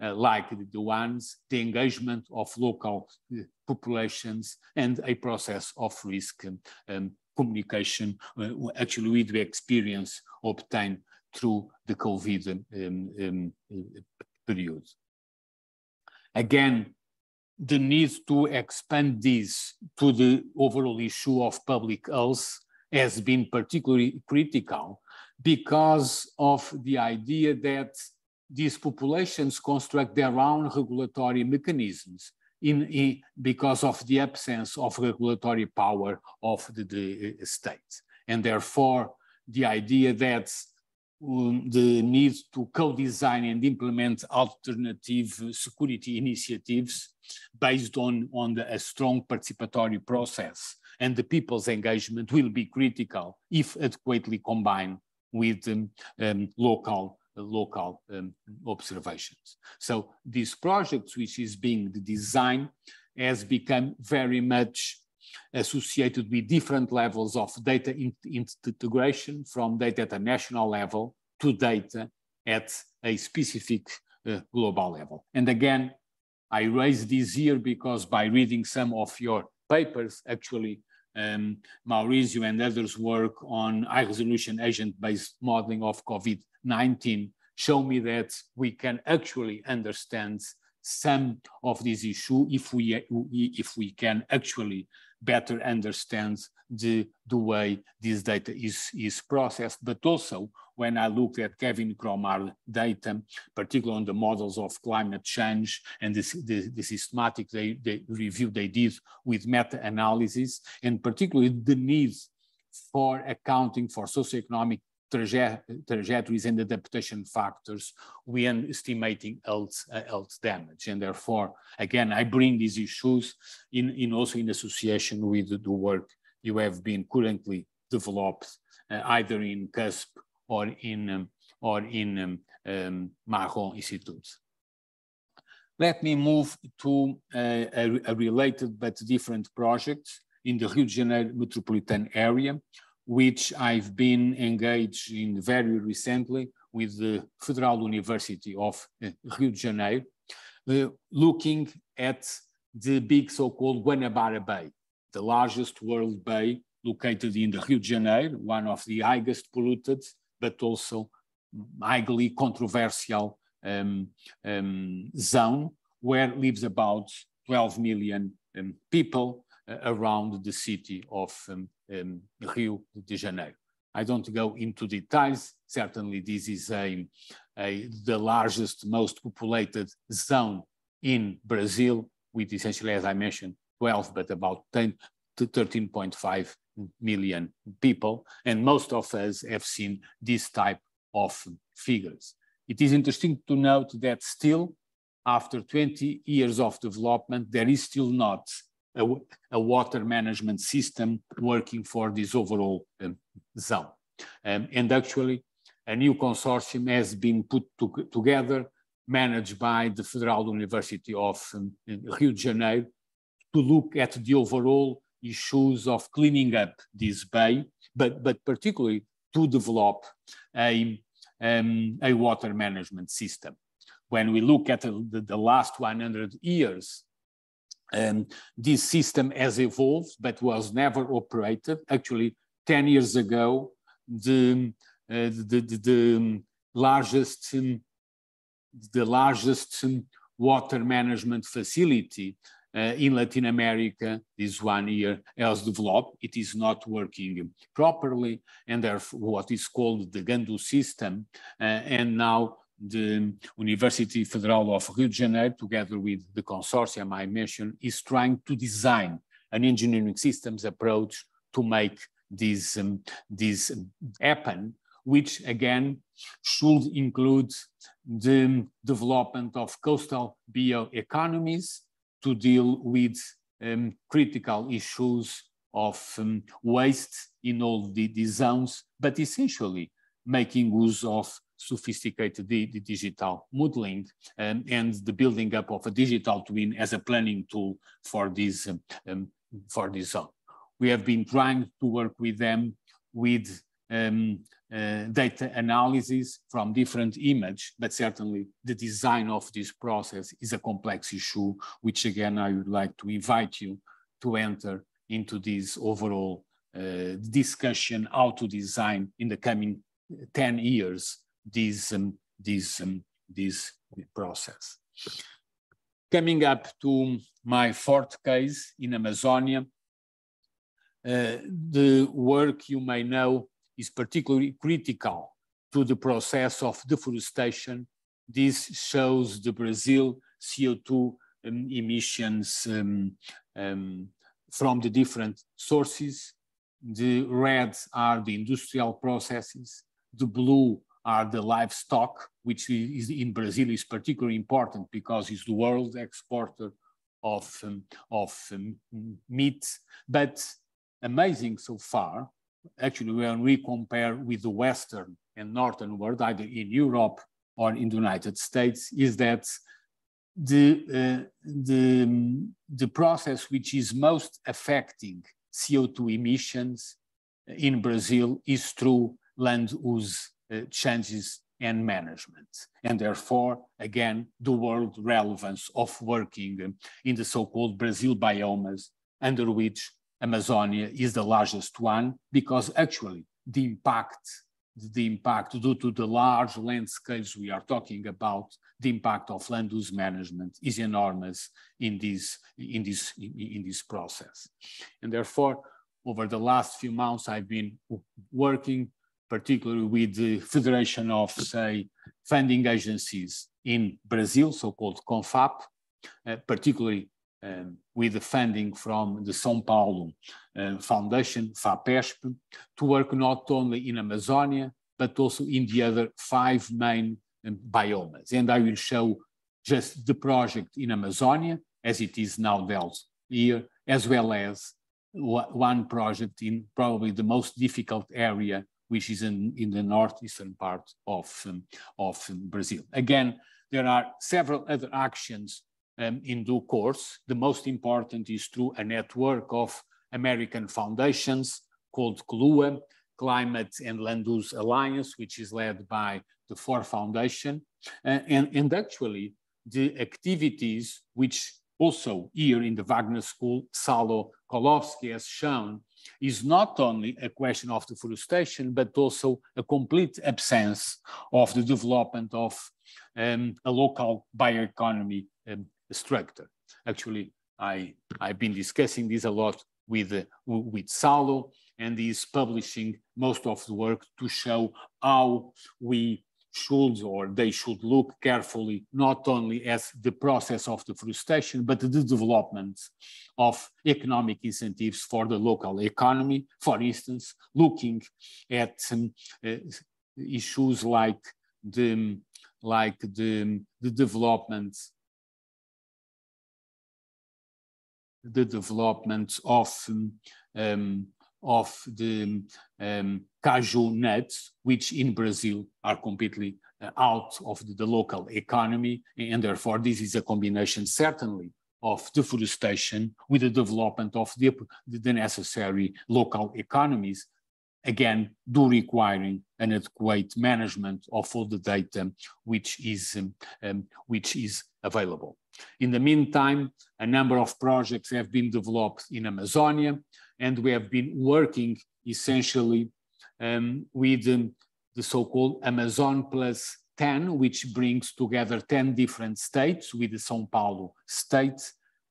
like the ones, the engagement of local uh, populations, and a process of risk um, communication, uh, actually with the experience obtained through the COVID um, um, period. Again, the need to expand this to the overall issue of public health has been particularly critical because of the idea that these populations construct their own regulatory mechanisms in, in, because of the absence of regulatory power of the, the state. And therefore, the idea that um, the need to co-design and implement alternative security initiatives based on, on the, a strong participatory process and the people's engagement will be critical if adequately combined with um, um, local local um, observations. So this project, which is being designed, has become very much associated with different levels of data integration from data at a national level to data at a specific uh, global level. And again, I raise this here because by reading some of your papers, actually, um, Maurizio and others work on high resolution agent-based modeling of COVID-19 show me that we can actually understand some of these issues if we, if we can actually better understand the, the way this data is, is processed, but also when I looked at Kevin Cromar data, particularly on the models of climate change and this, the, the systematic they, review they did with meta-analysis, and particularly the need for accounting for socioeconomic traje trajectories and adaptation factors when estimating health, uh, health damage. And therefore, again, I bring these issues in, in also in association with the work you have been currently developed uh, either in CUSP or in, um, or in um, um, Institute. Let me move to uh, a, a, related but different project in the Rio de Janeiro metropolitan area, which I've been engaged in very recently with the Federal University of uh, Rio de Janeiro, uh, looking at the big so-called Guanabara Bay, the largest world bay located in the Rio de Janeiro, one of the highest polluted, but also highly controversial um, um, zone where lives about 12 million um, people uh, around the city of um, um, Rio de Janeiro. I don't go into details. Certainly, this is a, a, the largest, most populated zone in Brazil, with essentially, as I mentioned, 12, but about 10 to 13.5 million people. And most of us have seen this type of figures. It is interesting to note that still, after 20 years of development, there is still not a, a water management system working for this overall um, zone. Um, and actually, a new consortium has been put to, together, managed by the Federal University of um, Rio de Janeiro, to look at the overall issues of cleaning up this bay, but, but particularly to develop a, um, a water management system. When we look at the, the last 100 years, um, this system has evolved, but was never operated. Actually, 10 years ago, the, uh, the, the, the, largest, um, the largest um, water management facility in Latin America, this one year has developed. It is not working properly, and therefore what is called the Guandu system. Uh, and now the University Federal of Rio de Janeiro, together with the consortium I mentioned, is trying to design an engineering systems approach to make this, um, this happen, which again should include the development of coastal bioeconomies to deal with um, critical issues of um, waste in all the, the zones, but essentially making use of sophisticated the, the digital modeling um, and the building up of a digital twin as a planning tool for this um, um, for this zone. We have been trying to work with them with um, uh, data analysis from different image, but certainly the design of this process is a complex issue, which again, I would like to invite you to enter into this overall uh, discussion, how to design in the coming 10 years this, um, this, um, this process. Coming up to my fourth case in Amazonia, uh, the work you may know is particularly critical to the process of deforestation. This shows the Brazil CO2 um, emissions um, um, from the different sources. The reds are the industrial processes. The blue are the livestock, which is in Brazil is particularly important because it's the world exporter of, um, of um, meat. But amazing so far, actually when we compare with the Western and northern world, either in Europe or in the United States, is that the, uh, the, the process which is most affecting CO2 emissions in Brazil is through land use uh, changes and management. And therefore, again, the world relevance of working in the so-called Brazil biomes, under which Amazonia is the largest one, because actually the impact, the impact due to the large landscapes we are talking about, the impact of land use management is enormous in this, in this, in, this process. And therefore, over the last few months, I've been working particularly with the Federation of, say, funding agencies in Brazil, so-called CONFAP, uh, particularly um, with the funding from the São Paulo uh, Foundation, FAPESP, to work not only in Amazonia, but also in the other five main um, biomes. And I will show just the project in Amazonia, as it is now dealt here, as well as one project in probably the most difficult area which is in, in the northeastern part of, um, of Brazil. Again, there are several other actions um, in due course. The most important is through a network of American foundations called CLUA, Climate and Land Use Alliance, which is led by the Ford Foundation. Uh, and, and actually, the activities which also here in the Wagner School, Salo Coslovsky has shown is not only a question of deforestation, but also a complete absence of the development of um, a local bioeconomy um, structure. Actually, I, I've been discussing this a lot with, uh, with Salo, and he's publishing most of the work to show how we should or they should look carefully not only as the process of the frustration, but the development of economic incentives for the local economy. For instance, looking at um, uh, issues like the like the, the development the development of um, of the um, cashew nuts, which in Brazil are completely uh, out of the, the, local economy. And therefore, this is a combination, certainly, of deforestation with the development of the, the necessary local economies, again, do requiring an adequate management of all the data which is, um, um, which is available. In the meantime, a number of projects have been developed in Amazonia, and we have been working essentially um, with um, the so-called Amazon Plus 10, which brings together 10 different states with the São Paulo state,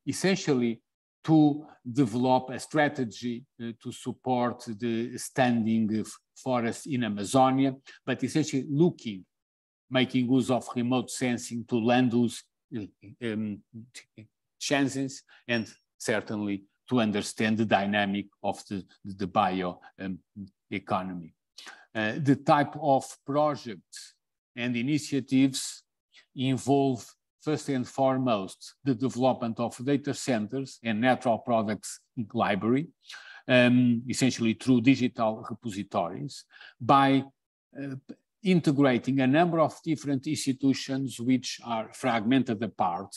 essentially to develop a strategy uh, to support the standing of forests in Amazonia, but essentially looking, making use of remote sensing to land use um, chances and certainly to understand the dynamic of the, the bio um, economy. Uh, the type of projects and initiatives involve first and foremost the development of data centers and natural products library, um, essentially through digital repositories, by uh, integrating a number of different institutions which are fragmented apart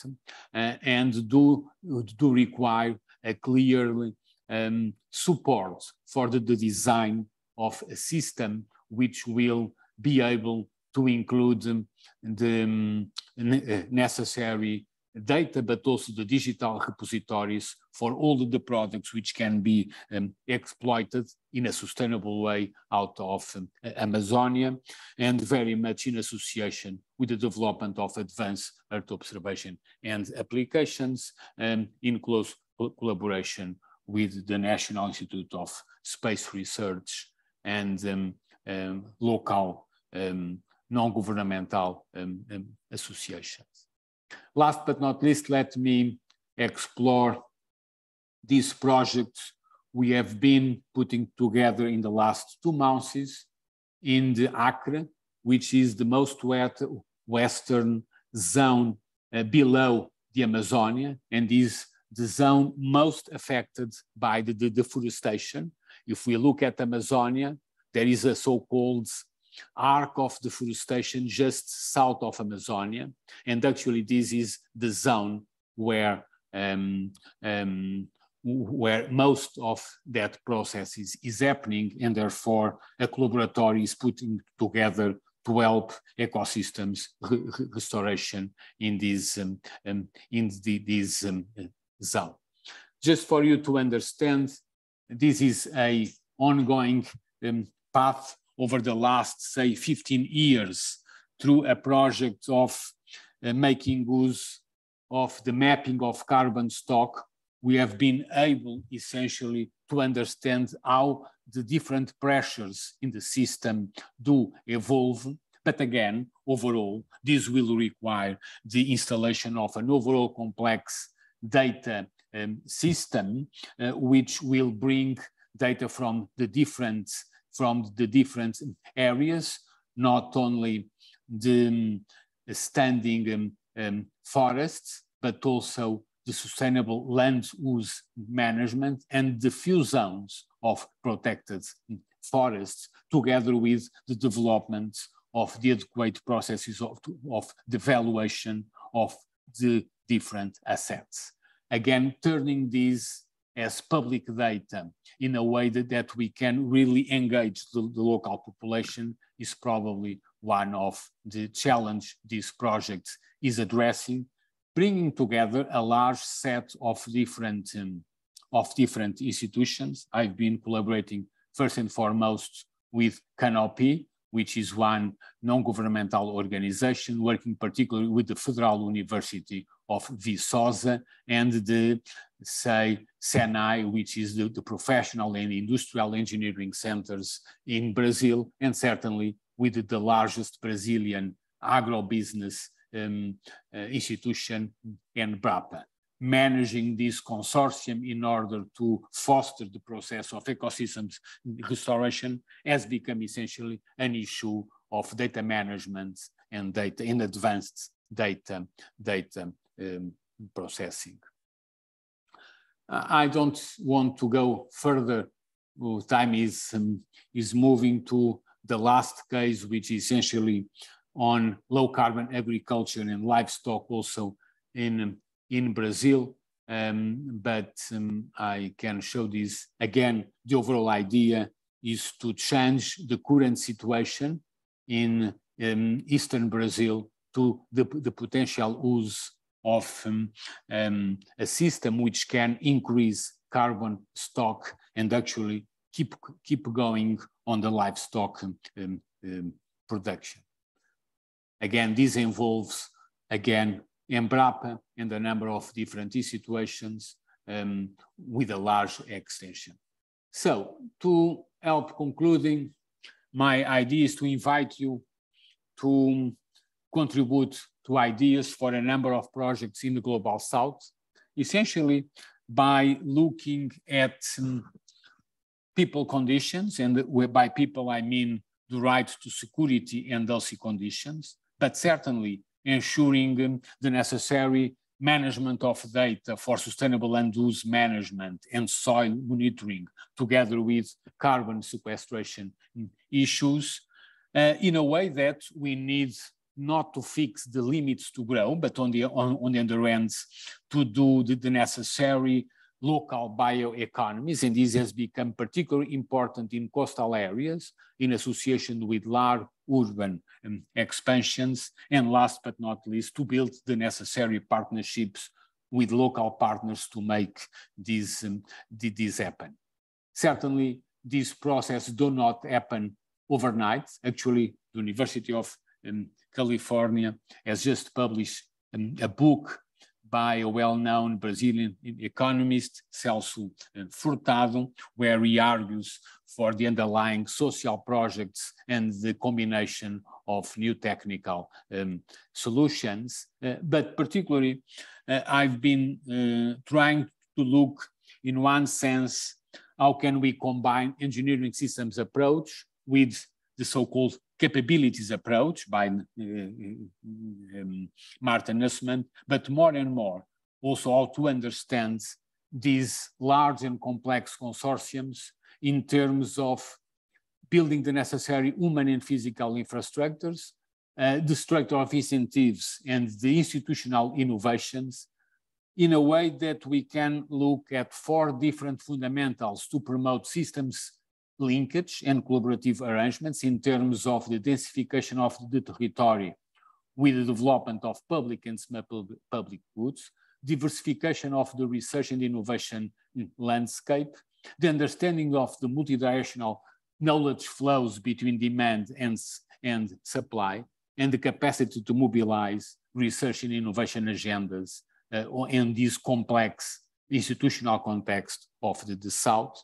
uh, and do, do require a clear um, support for the, the design of a system which will be able to include um, the um, uh, necessary data, but also the digital repositories for all of the products which can be um, exploited in a sustainable way out of um, Amazonia and very much in association with the development of advanced Earth observation and applications um, in close collaboration with the National Institute of Space Research and um, um, local um, non-governmental associations. Last but not least, let me explore these projects we have been putting together in the last two months in the Acre, which is the most wet western zone uh, below the Amazonia and is the zone most affected by the, the deforestation. If we look at Amazonia, there is a so-called arc of deforestation just south of Amazonia. And actually this is the zone where um, um, where most of that process is, is happening and therefore a collaboratory is putting together to help ecosystems re restoration in this um, um, in the, this um, zone. Just for you to understand, this is a ongoing um, path over the last, say, 15 years through a project of uh, making use of the mapping of carbon stock, we have been able essentially to understand how the different pressures in the system do evolve. But again, overall, this will require the installation of an overall complex data um, system, uh, which will bring data from the different from the different areas, not only the um, standing um, um, forests, but also the sustainable land use management and the few zones of protected forests together with the development of the adequate processes of, of the valuation of the different assets. Again, turning these as public data in a way that, that we can really engage the, the local population is probably one of the challenge this project is addressing, bringing together a large set of different um, of different institutions. I've been collaborating first and foremost with Canopy, which is one non-governmental organization working particularly with the Federal University of Viçosa and the, say, SENAI, which is the, the professional and industrial engineering centers in Brazil, and certainly with the largest Brazilian agribusiness um, uh, institution, Embrapa managing this consortium in order to foster the process of ecosystems restoration has become essentially an issue of data management and data in advanced data, data um, processing. I don't want to go further. Time is, um, is moving to the last case, which is essentially on low carbon agriculture and livestock also in in Brazil, um, but um, I can show this again. The overall idea is to change the current situation in um, Eastern Brazil to the, the potential use of um, um, a system which can increase carbon stock and actually keep, keep going on the livestock um, production. Again, this involves, again, Embrapa and a number of different situations um, with a large extension. So to help concluding, my idea is to invite you to contribute to ideas for a number of projects in the Global South, essentially by looking at um, people conditions, and by people I mean the right to security and healthy conditions, but certainly ensuring um, the necessary management of data for sustainable land use management and soil monitoring together with carbon sequestration issues uh, in a way that we need not to fix the limits to grow, but on the, on, on the other end, to do the, the necessary local bioeconomies, and this has become particularly important in coastal areas in association with large urban um, expansions, and last but not least, to build the necessary partnerships with local partners to make this, um, this happen. Certainly, this process do not happen overnight. Actually, the University of um, California has just published um, a book by a well-known Brazilian economist, Celso Furtado, where he argues for the underlying social projects and the combination of new technical um, solutions. Uh, but particularly, uh, I've been uh, trying to look in one sense, how can we combine engineering systems approach with the so-called capabilities approach by uh, um, Martha Nussbaum, but more and more also how to understand these large and complex consortiums in terms of building the necessary human and physical infrastructures, uh, the structure of incentives and the institutional innovations in a way that we can look at four different fundamentals to promote systems linkage and collaborative arrangements in terms of the densification of the territory with the development of public and public goods, diversification of the research and innovation landscape, the understanding of the multidirectional knowledge flows between demand and, and supply, and the capacity to mobilize research and innovation agendas uh, in this complex institutional context of the, the South.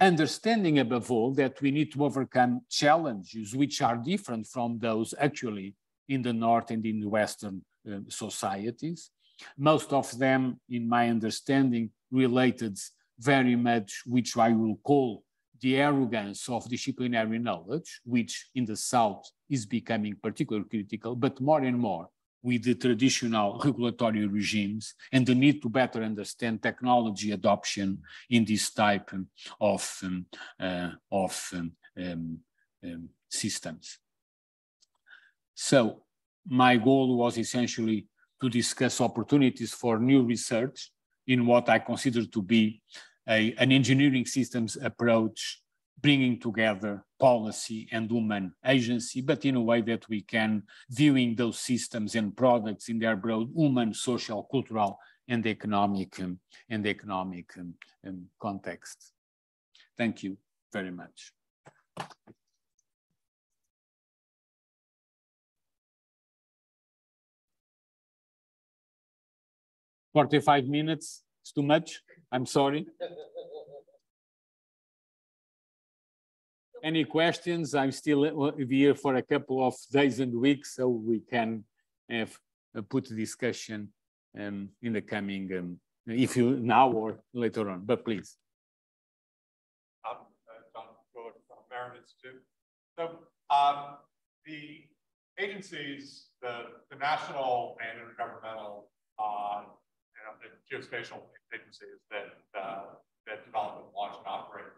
Understanding above all that we need to overcome challenges which are different from those actually in the North and in the Western uh, societies. Most of them, in my understanding, related very much, which I will call the arrogance of disciplinary knowledge, which in the South is becoming particularly critical, but more and more with the traditional regulatory regimes and the need to better understand technology adoption in this type of, um, uh, of um, um, um systems. So my goal was essentially to discuss opportunities for new research in what I consider to be a, an engineering systems approach bringing together policy and human agency, but in a way that we can viewing those systems and products in their broad human, social, cultural, and economic um, and economic um, um, context. Thank you very much. 45 minutes is too much. I'm sorry. Any questions? I'm still here for a couple of days and weeks, so we can have put discussion um, in the coming, um, if you now or later on, but please. Um, uh, John Fuller from Institute. So um, the agencies, the, the national and intergovernmental uh, the geospatial agencies that uh, that develop and launch and operate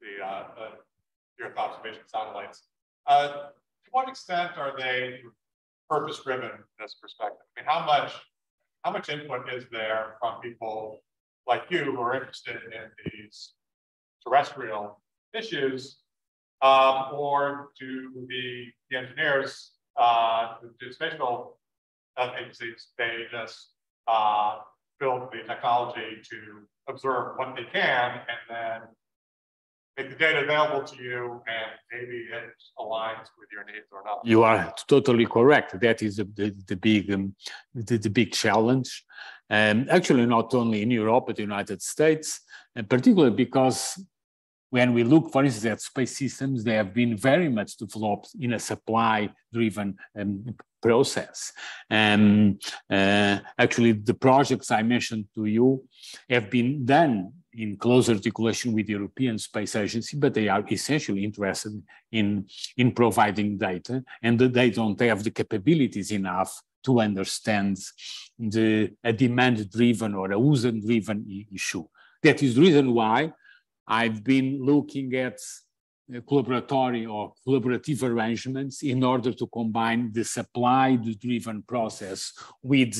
the, uh, the Earth observation satellites. Uh, to what extent are they purpose-driven in this perspective? I mean, how much how much input is there from people like you who are interested in these terrestrial issues, um, or do the, the engineers, uh, the geospatial uh, agencies, they just uh, build the technology to observe what they can and then make the data available to you and maybe it aligns with your needs or not. You are totally correct. That is the, the, big um, the, the, big challenge. And actually not only in Europe, but the United States, and particularly because when we look, for instance, at space systems, they have been very much developed in a supply-driven um, process. And uh, actually, the projects I mentioned to you have been done in close articulation with the European Space Agency, but they are essentially interested in, in providing data, and they don't have the capabilities enough to understand the, a demand-driven or a user-driven issue. That is the reason why I've been looking at collaboratory or collaborative arrangements in order to combine the supply-driven process with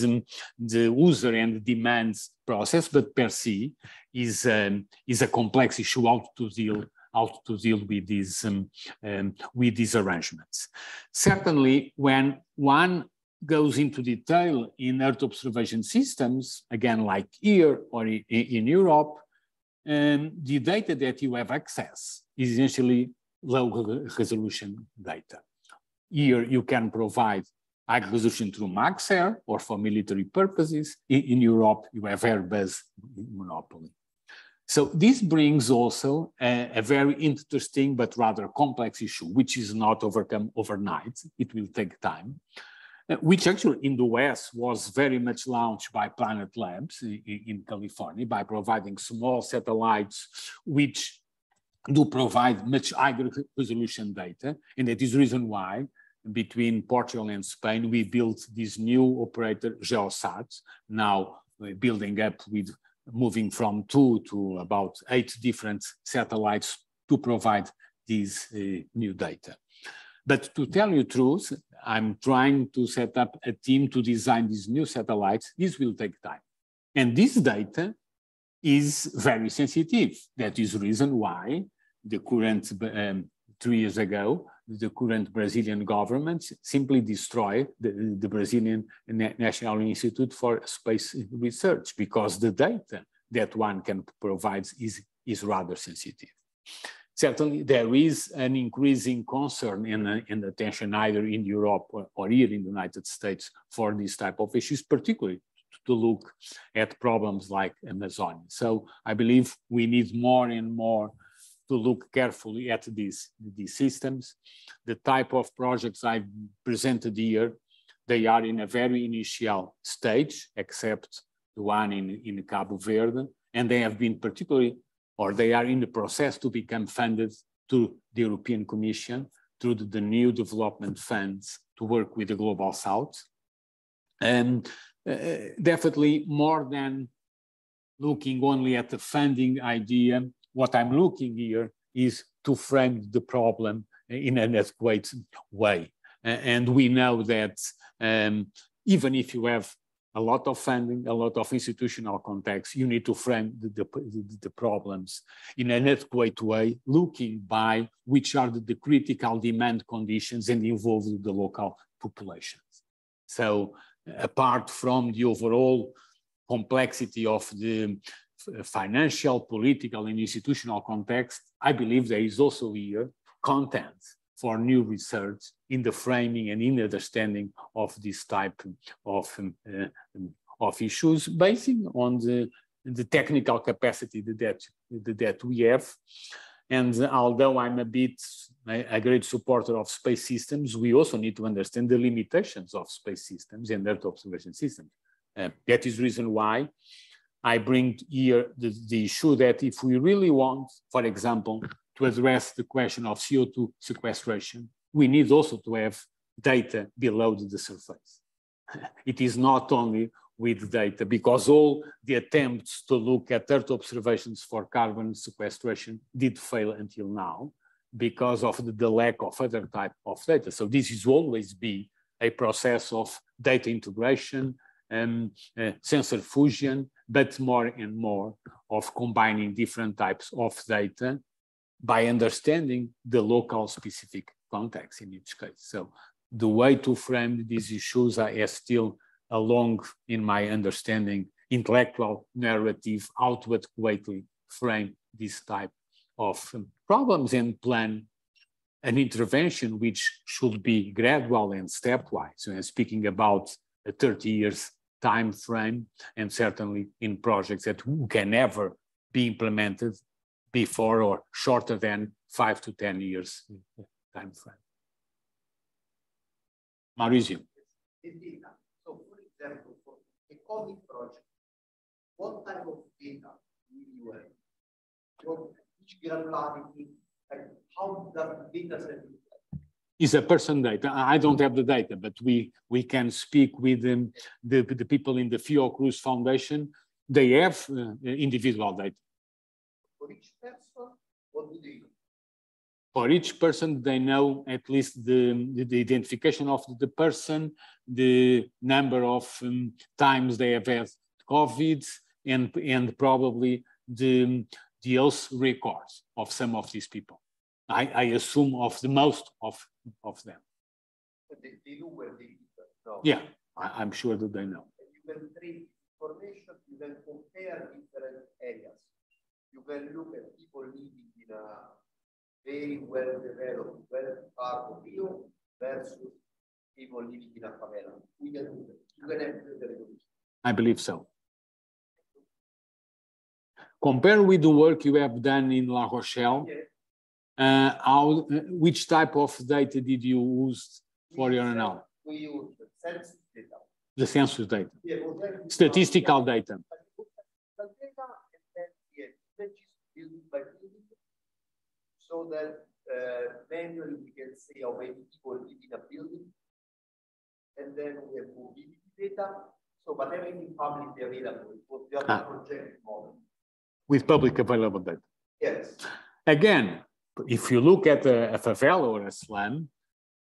the user and demand process, but per se is, um, is a complex issue how to deal how to deal with these um, um, with these arrangements. Certainly, when one goes into detail in Earth observation systems, again like here or in, in Europe, um, the data that you have access is essentially low resolution data. Here you can provide high resolution through Maxar or for military purposes. In, in Europe, you have Airbus monopoly. So this brings also a, a, very interesting but rather complex issue, which is not overcome overnight. It will take time. Uh, which actually in the West was very much launched by Planet Labs in, in California by providing small satellites which do provide much higher resolution data. And that is the reason why between Portugal and Spain, we built this new operator, Geosat, now building up with moving from two to about eight different satellites to provide these uh, new data. But to tell you truth, I'm trying to set up a team to design these new satellites. This will take time. And this data is very sensitive. That is the reason why the current, um, three years ago, the current Brazilian government simply destroyed the, the Brazilian National Institute for Space Research because the data that one can provide is, is rather sensitive. Certainly, there is an increasing concern and, attention either in Europe or, or here in the United States for this type of issues, particularly to look at problems like Amazon. So I believe we need more and more to look carefully at these, these systems. The type of projects I've presented here, they are in a very initial stage, except the one in, in Cabo Verde, and they have been particularly, or they are in the process to become funded to the European Commission through the, the new development funds to work with the Global South. And uh, definitely more than looking only at the funding idea, what I'm looking here is to frame the problem in an adequate way. And we know that um, even if you have a lot of funding, a lot of institutional context, you need to frame the, the, the problems in an adequate way, looking by which are the, the critical demand conditions and involve the local populations. So apart from the overall complexity of the financial, political, and institutional context, I believe there is also here content for new research in the framing and in the understanding of this type of, um, uh, of issues, basing on the, the technical capacity that, that we have. And although I'm a bit a great supporter of space systems, we also need to understand the limitations of space systems and Earth observation systems. Uh, that is reason why I bring here the, the issue that if we really want, for example, to address the question of CO2 sequestration, we need also to have data below the surface. [laughs] it is not only with data because all the attempts to look at Earth observations for carbon sequestration did fail until now because of the, the lack of other type of data. So this is always be a process of data integration, and uh, sensor fusion, but more and more of combining different types of data by understanding the local specific context in each case. So the way to frame these issues is still along, in my understanding, intellectual narrative, outward adequately frame this type of problems and plan an intervention which should be gradual and stepwise. So I'm speaking about a 30 years time frame and certainly in projects that can never be implemented before or shorter than five to 10 years time frame. Maurizio. So for example, for a COVID project, what type of data will you have? Which granularity, like how does the data set is a person data. I don't have the data, but we we can speak with them, the, the people in the Fiocruz Foundation. They have uh, individual data. For each person, what do they For each person, they know at least the, the, the identification of the person, the number of um, times they have had COVID, and, and probably the, the health records of some of these people. I, I assume of the most of, of them. They, they know where they no. Yeah, I, am sure that they know. You can trade information, you can compare different areas. You can look at people living in a very well developed, well part of Rio versus people living in a favela. We can do that. You can have the revolution. I believe so. Compare with the work you have done in La Rochelle. Yeah uh, how, uh, which type of data did you use for your analysis? We use the census data. The census data. Yeah, Statistical data. So that uh, manually we can see how many people live in a building. And then we have mobility data. So, but everything publicly available. It was just ah. project model. With public available data. Yes. Again, if you look at a, a favela or a slum,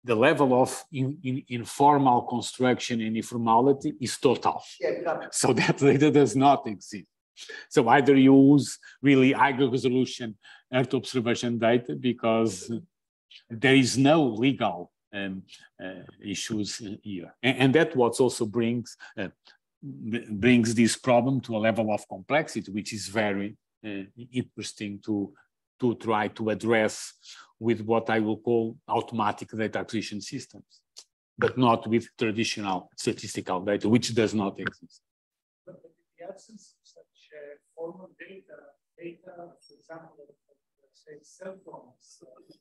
the level of in, in, informal construction and informality is total. Yeah, So [laughs] that data does not exist. So either you use really high resolution Earth observation data because there is no legal um, uh, issues here. And, and that what also brings, uh, brings this problem to a level of complexity, which is very uh, interesting to, to try to address with what I will call automatic data acquisition systems, but not with traditional statistical data, which does not exist. But in the absence of such uh, formal data, data, for example, say cell phones, uh,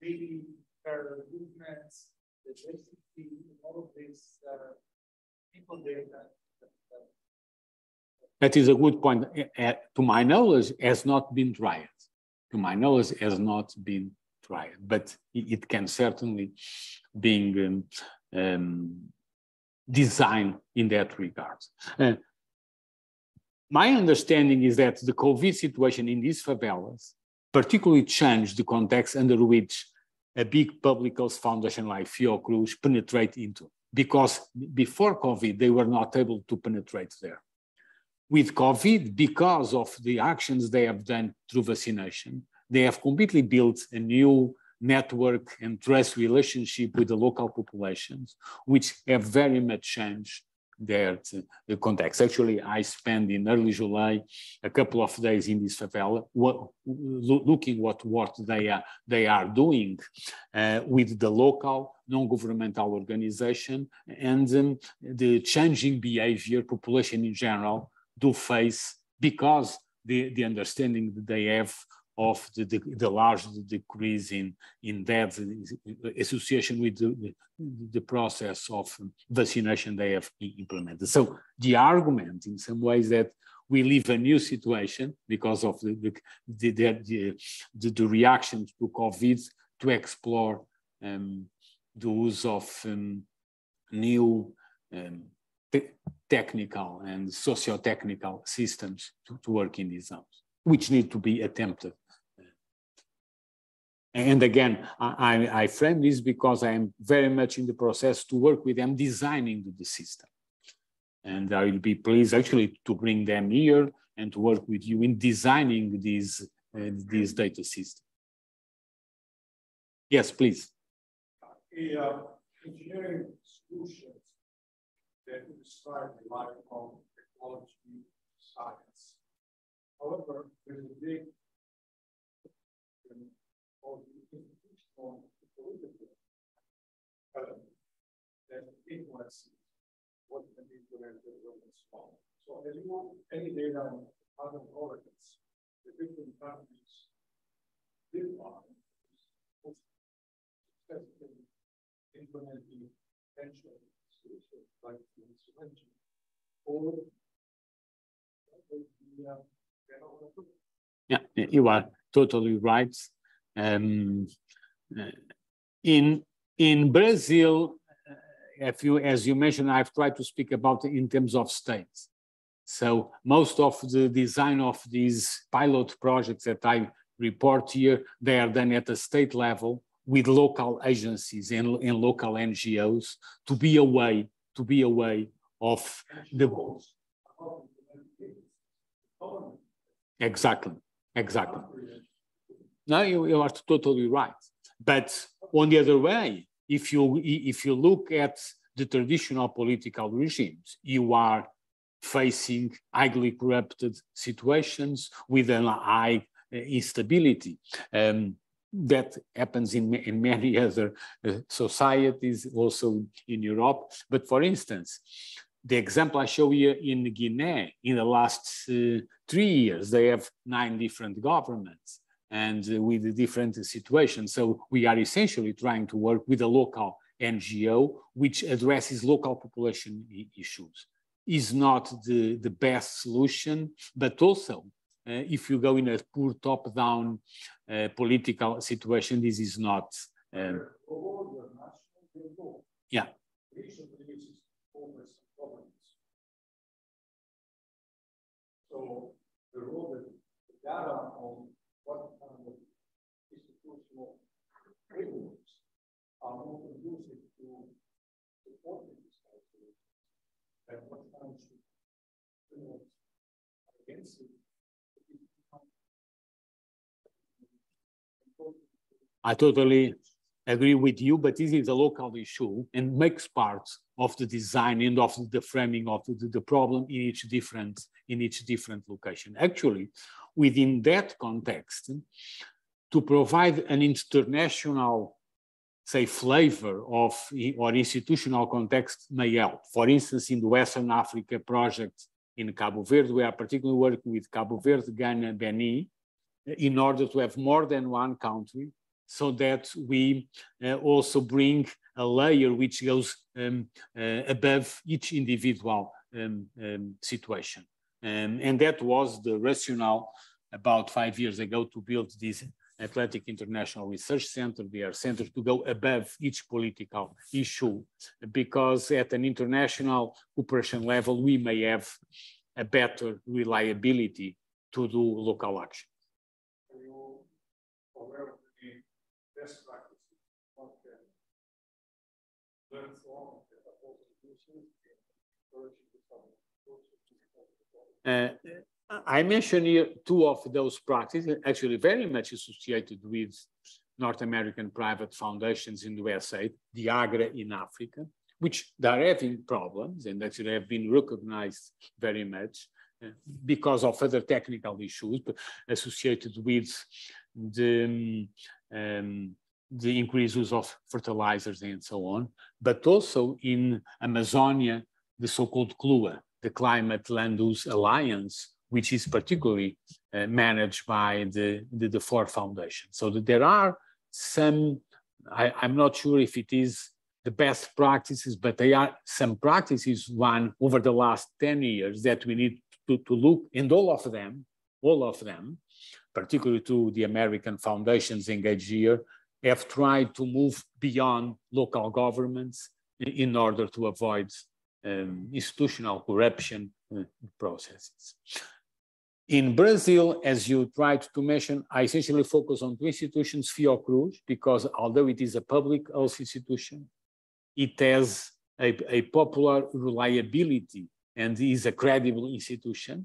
really their movements, the density, all of these uh, people data. That is a good point. Uh, to my knowledge, has not been tried. To my knowledge, has not been tried, but it, it can certainly be um, um, designed in that regard. Uh, my understanding is that the COVID situation in these favelas particularly changed the context under which a big public health foundation like Fiocruz penetrate into. Because before COVID, they were not able to penetrate there. With COVID, because of the actions they have done through vaccination, they have completely built a new network and trust relationship with the local populations, which have very much changed their the context. Actually, I spent in early July a couple of days in this favela, what, looking what what they are they are doing uh, with the local non-governmental organization and um, the changing behavior population in general do face because the the understanding that they have of the, the, the, large decrease in, in deaths association with the, the process of vaccination they have implemented. So the argument in some ways that we live a new situation because of the, the, the, the, the reaction to COVID to explore um, the use of um, new um, technical and socio-technical systems to, to work in these zones, which need to be attempted and again, I, I, frame this because I am very much in the process to work with them designing the, system. And I will be pleased actually to bring them here and to work with you in designing these, uh, these data system. Yes, please. The uh, engineering solutions that describe rely on technology, science. However, there's a big or the institutional political element that influences what can be implemented when small. So as you want any data on other organs, the different countries did on successfully implementing potential the yeah, you are totally right. Um, uh, in in Brazil, uh, if you, as you mentioned, I've tried to speak about in terms of states. So most of the design of these pilot projects that I report here, they are done at a state level with local agencies and, and local NGOs to be a way to be a way of the exactly exactly no, you, you are totally right. But on the other way, if you if you look at the traditional political regimes, you are facing highly corrupted situations with an high uh, instability. Um, that happens in, in many [laughs] other uh, societies, also in Europe. But for instance, the example I show you in Guinea, in the last uh, three years, they have nine different governments and with the different situations. So we are essentially trying to work with a local NGO which addresses local population issues. Is not the, the best solution, but also uh, if you go in a poor top-down uh, political situation, this is not. Um, yeah. So the role the data on what frameworks are more conducive to supporting kind of criminals against it. I totally agree with you, but this is a local issue and makes part of the design and of the framing of the, the problem in each different in each different location. Actually, within that context, to provide an international say flavor of or institutional context may help. For instance, in the Western Africa project in Cabo Verde, we are particularly working with Cabo Verde, Ghana, Benin, in order to have more than one country so that we uh, also bring a layer which goes um, uh, above each individual um, um, situation. Um, and that was the rationale about five years ago to build this Atlantic International Research Center, their center to go above each political issue, because at an international cooperation level, we may have a better reliability to do local action. Are you aware of the best practices? One can learn from the opposing solutions and encourage the uh, I mentioned here two of those practices, actually very much associated with North American private foundations in the USA, the AGRA in Africa, which they are having problems and actually have been recognized very much uh, because of other technical issues associated with the, um, the increased use of fertilizers and so on, but also in Amazonia, the so-called CLUA, the Climate Land Use Alliance, which is particularly uh, managed by the, the, the Ford Foundation. So there are some, I, I'm not sure if it is the best practices, but they are some practices one over the last 10 years that we need to, to look, and all of them, all of them, particularly to the American foundations engaged here, have tried to move beyond local governments in order to avoid um, institutional corruption uh, processes. In Brazil, as you tried to mention, I essentially focus on two institutions, Fiocruz, because although it is a public health institution, it has a, a popular reliability and is a credible institution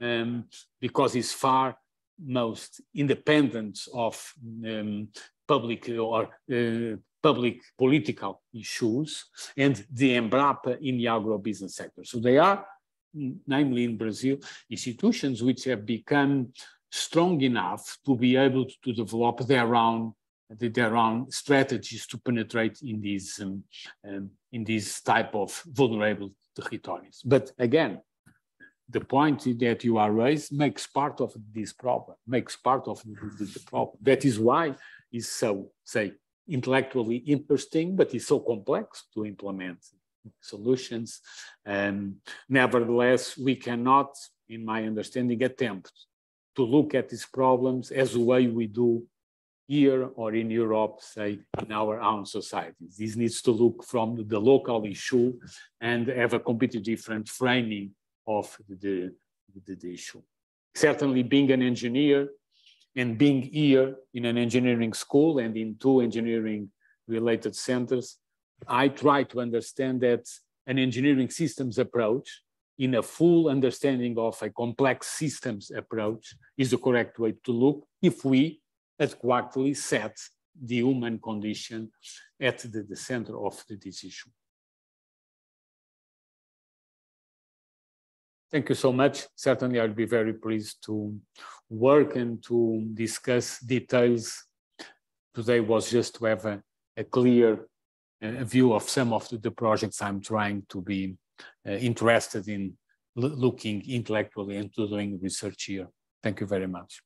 um, because it's far most independent of um, public or uh, public political issues and the Embrapa in the agro-business sector. So they are namely in Brazil, institutions which have become strong enough to be able to develop their own their own strategies to penetrate in these um, um, in these type of vulnerable territories. But again, the point that you are raised makes part of this problem, makes part of the, the, the problem. That is why it's so say intellectually interesting, but it's so complex to implement solutions. And nevertheless, we cannot, in my understanding, attempt to look at these problems as the way we do here or in Europe, say, in our own societies. This needs to look from the local issue and have a completely different framing of the, the, the issue. Certainly being an engineer and being here in an engineering school and in two engineering related centers, I try to understand that an engineering systems approach in a full understanding of a complex systems approach is the correct way to look if we adequately set the human condition at the, the center of the decision. Thank you so much. Certainly, I'll be very pleased to work and to discuss details. Today was just to have a, a clear a view of some of the, the projects I'm trying to be uh, interested in looking intellectually into doing research here. Thank you very much.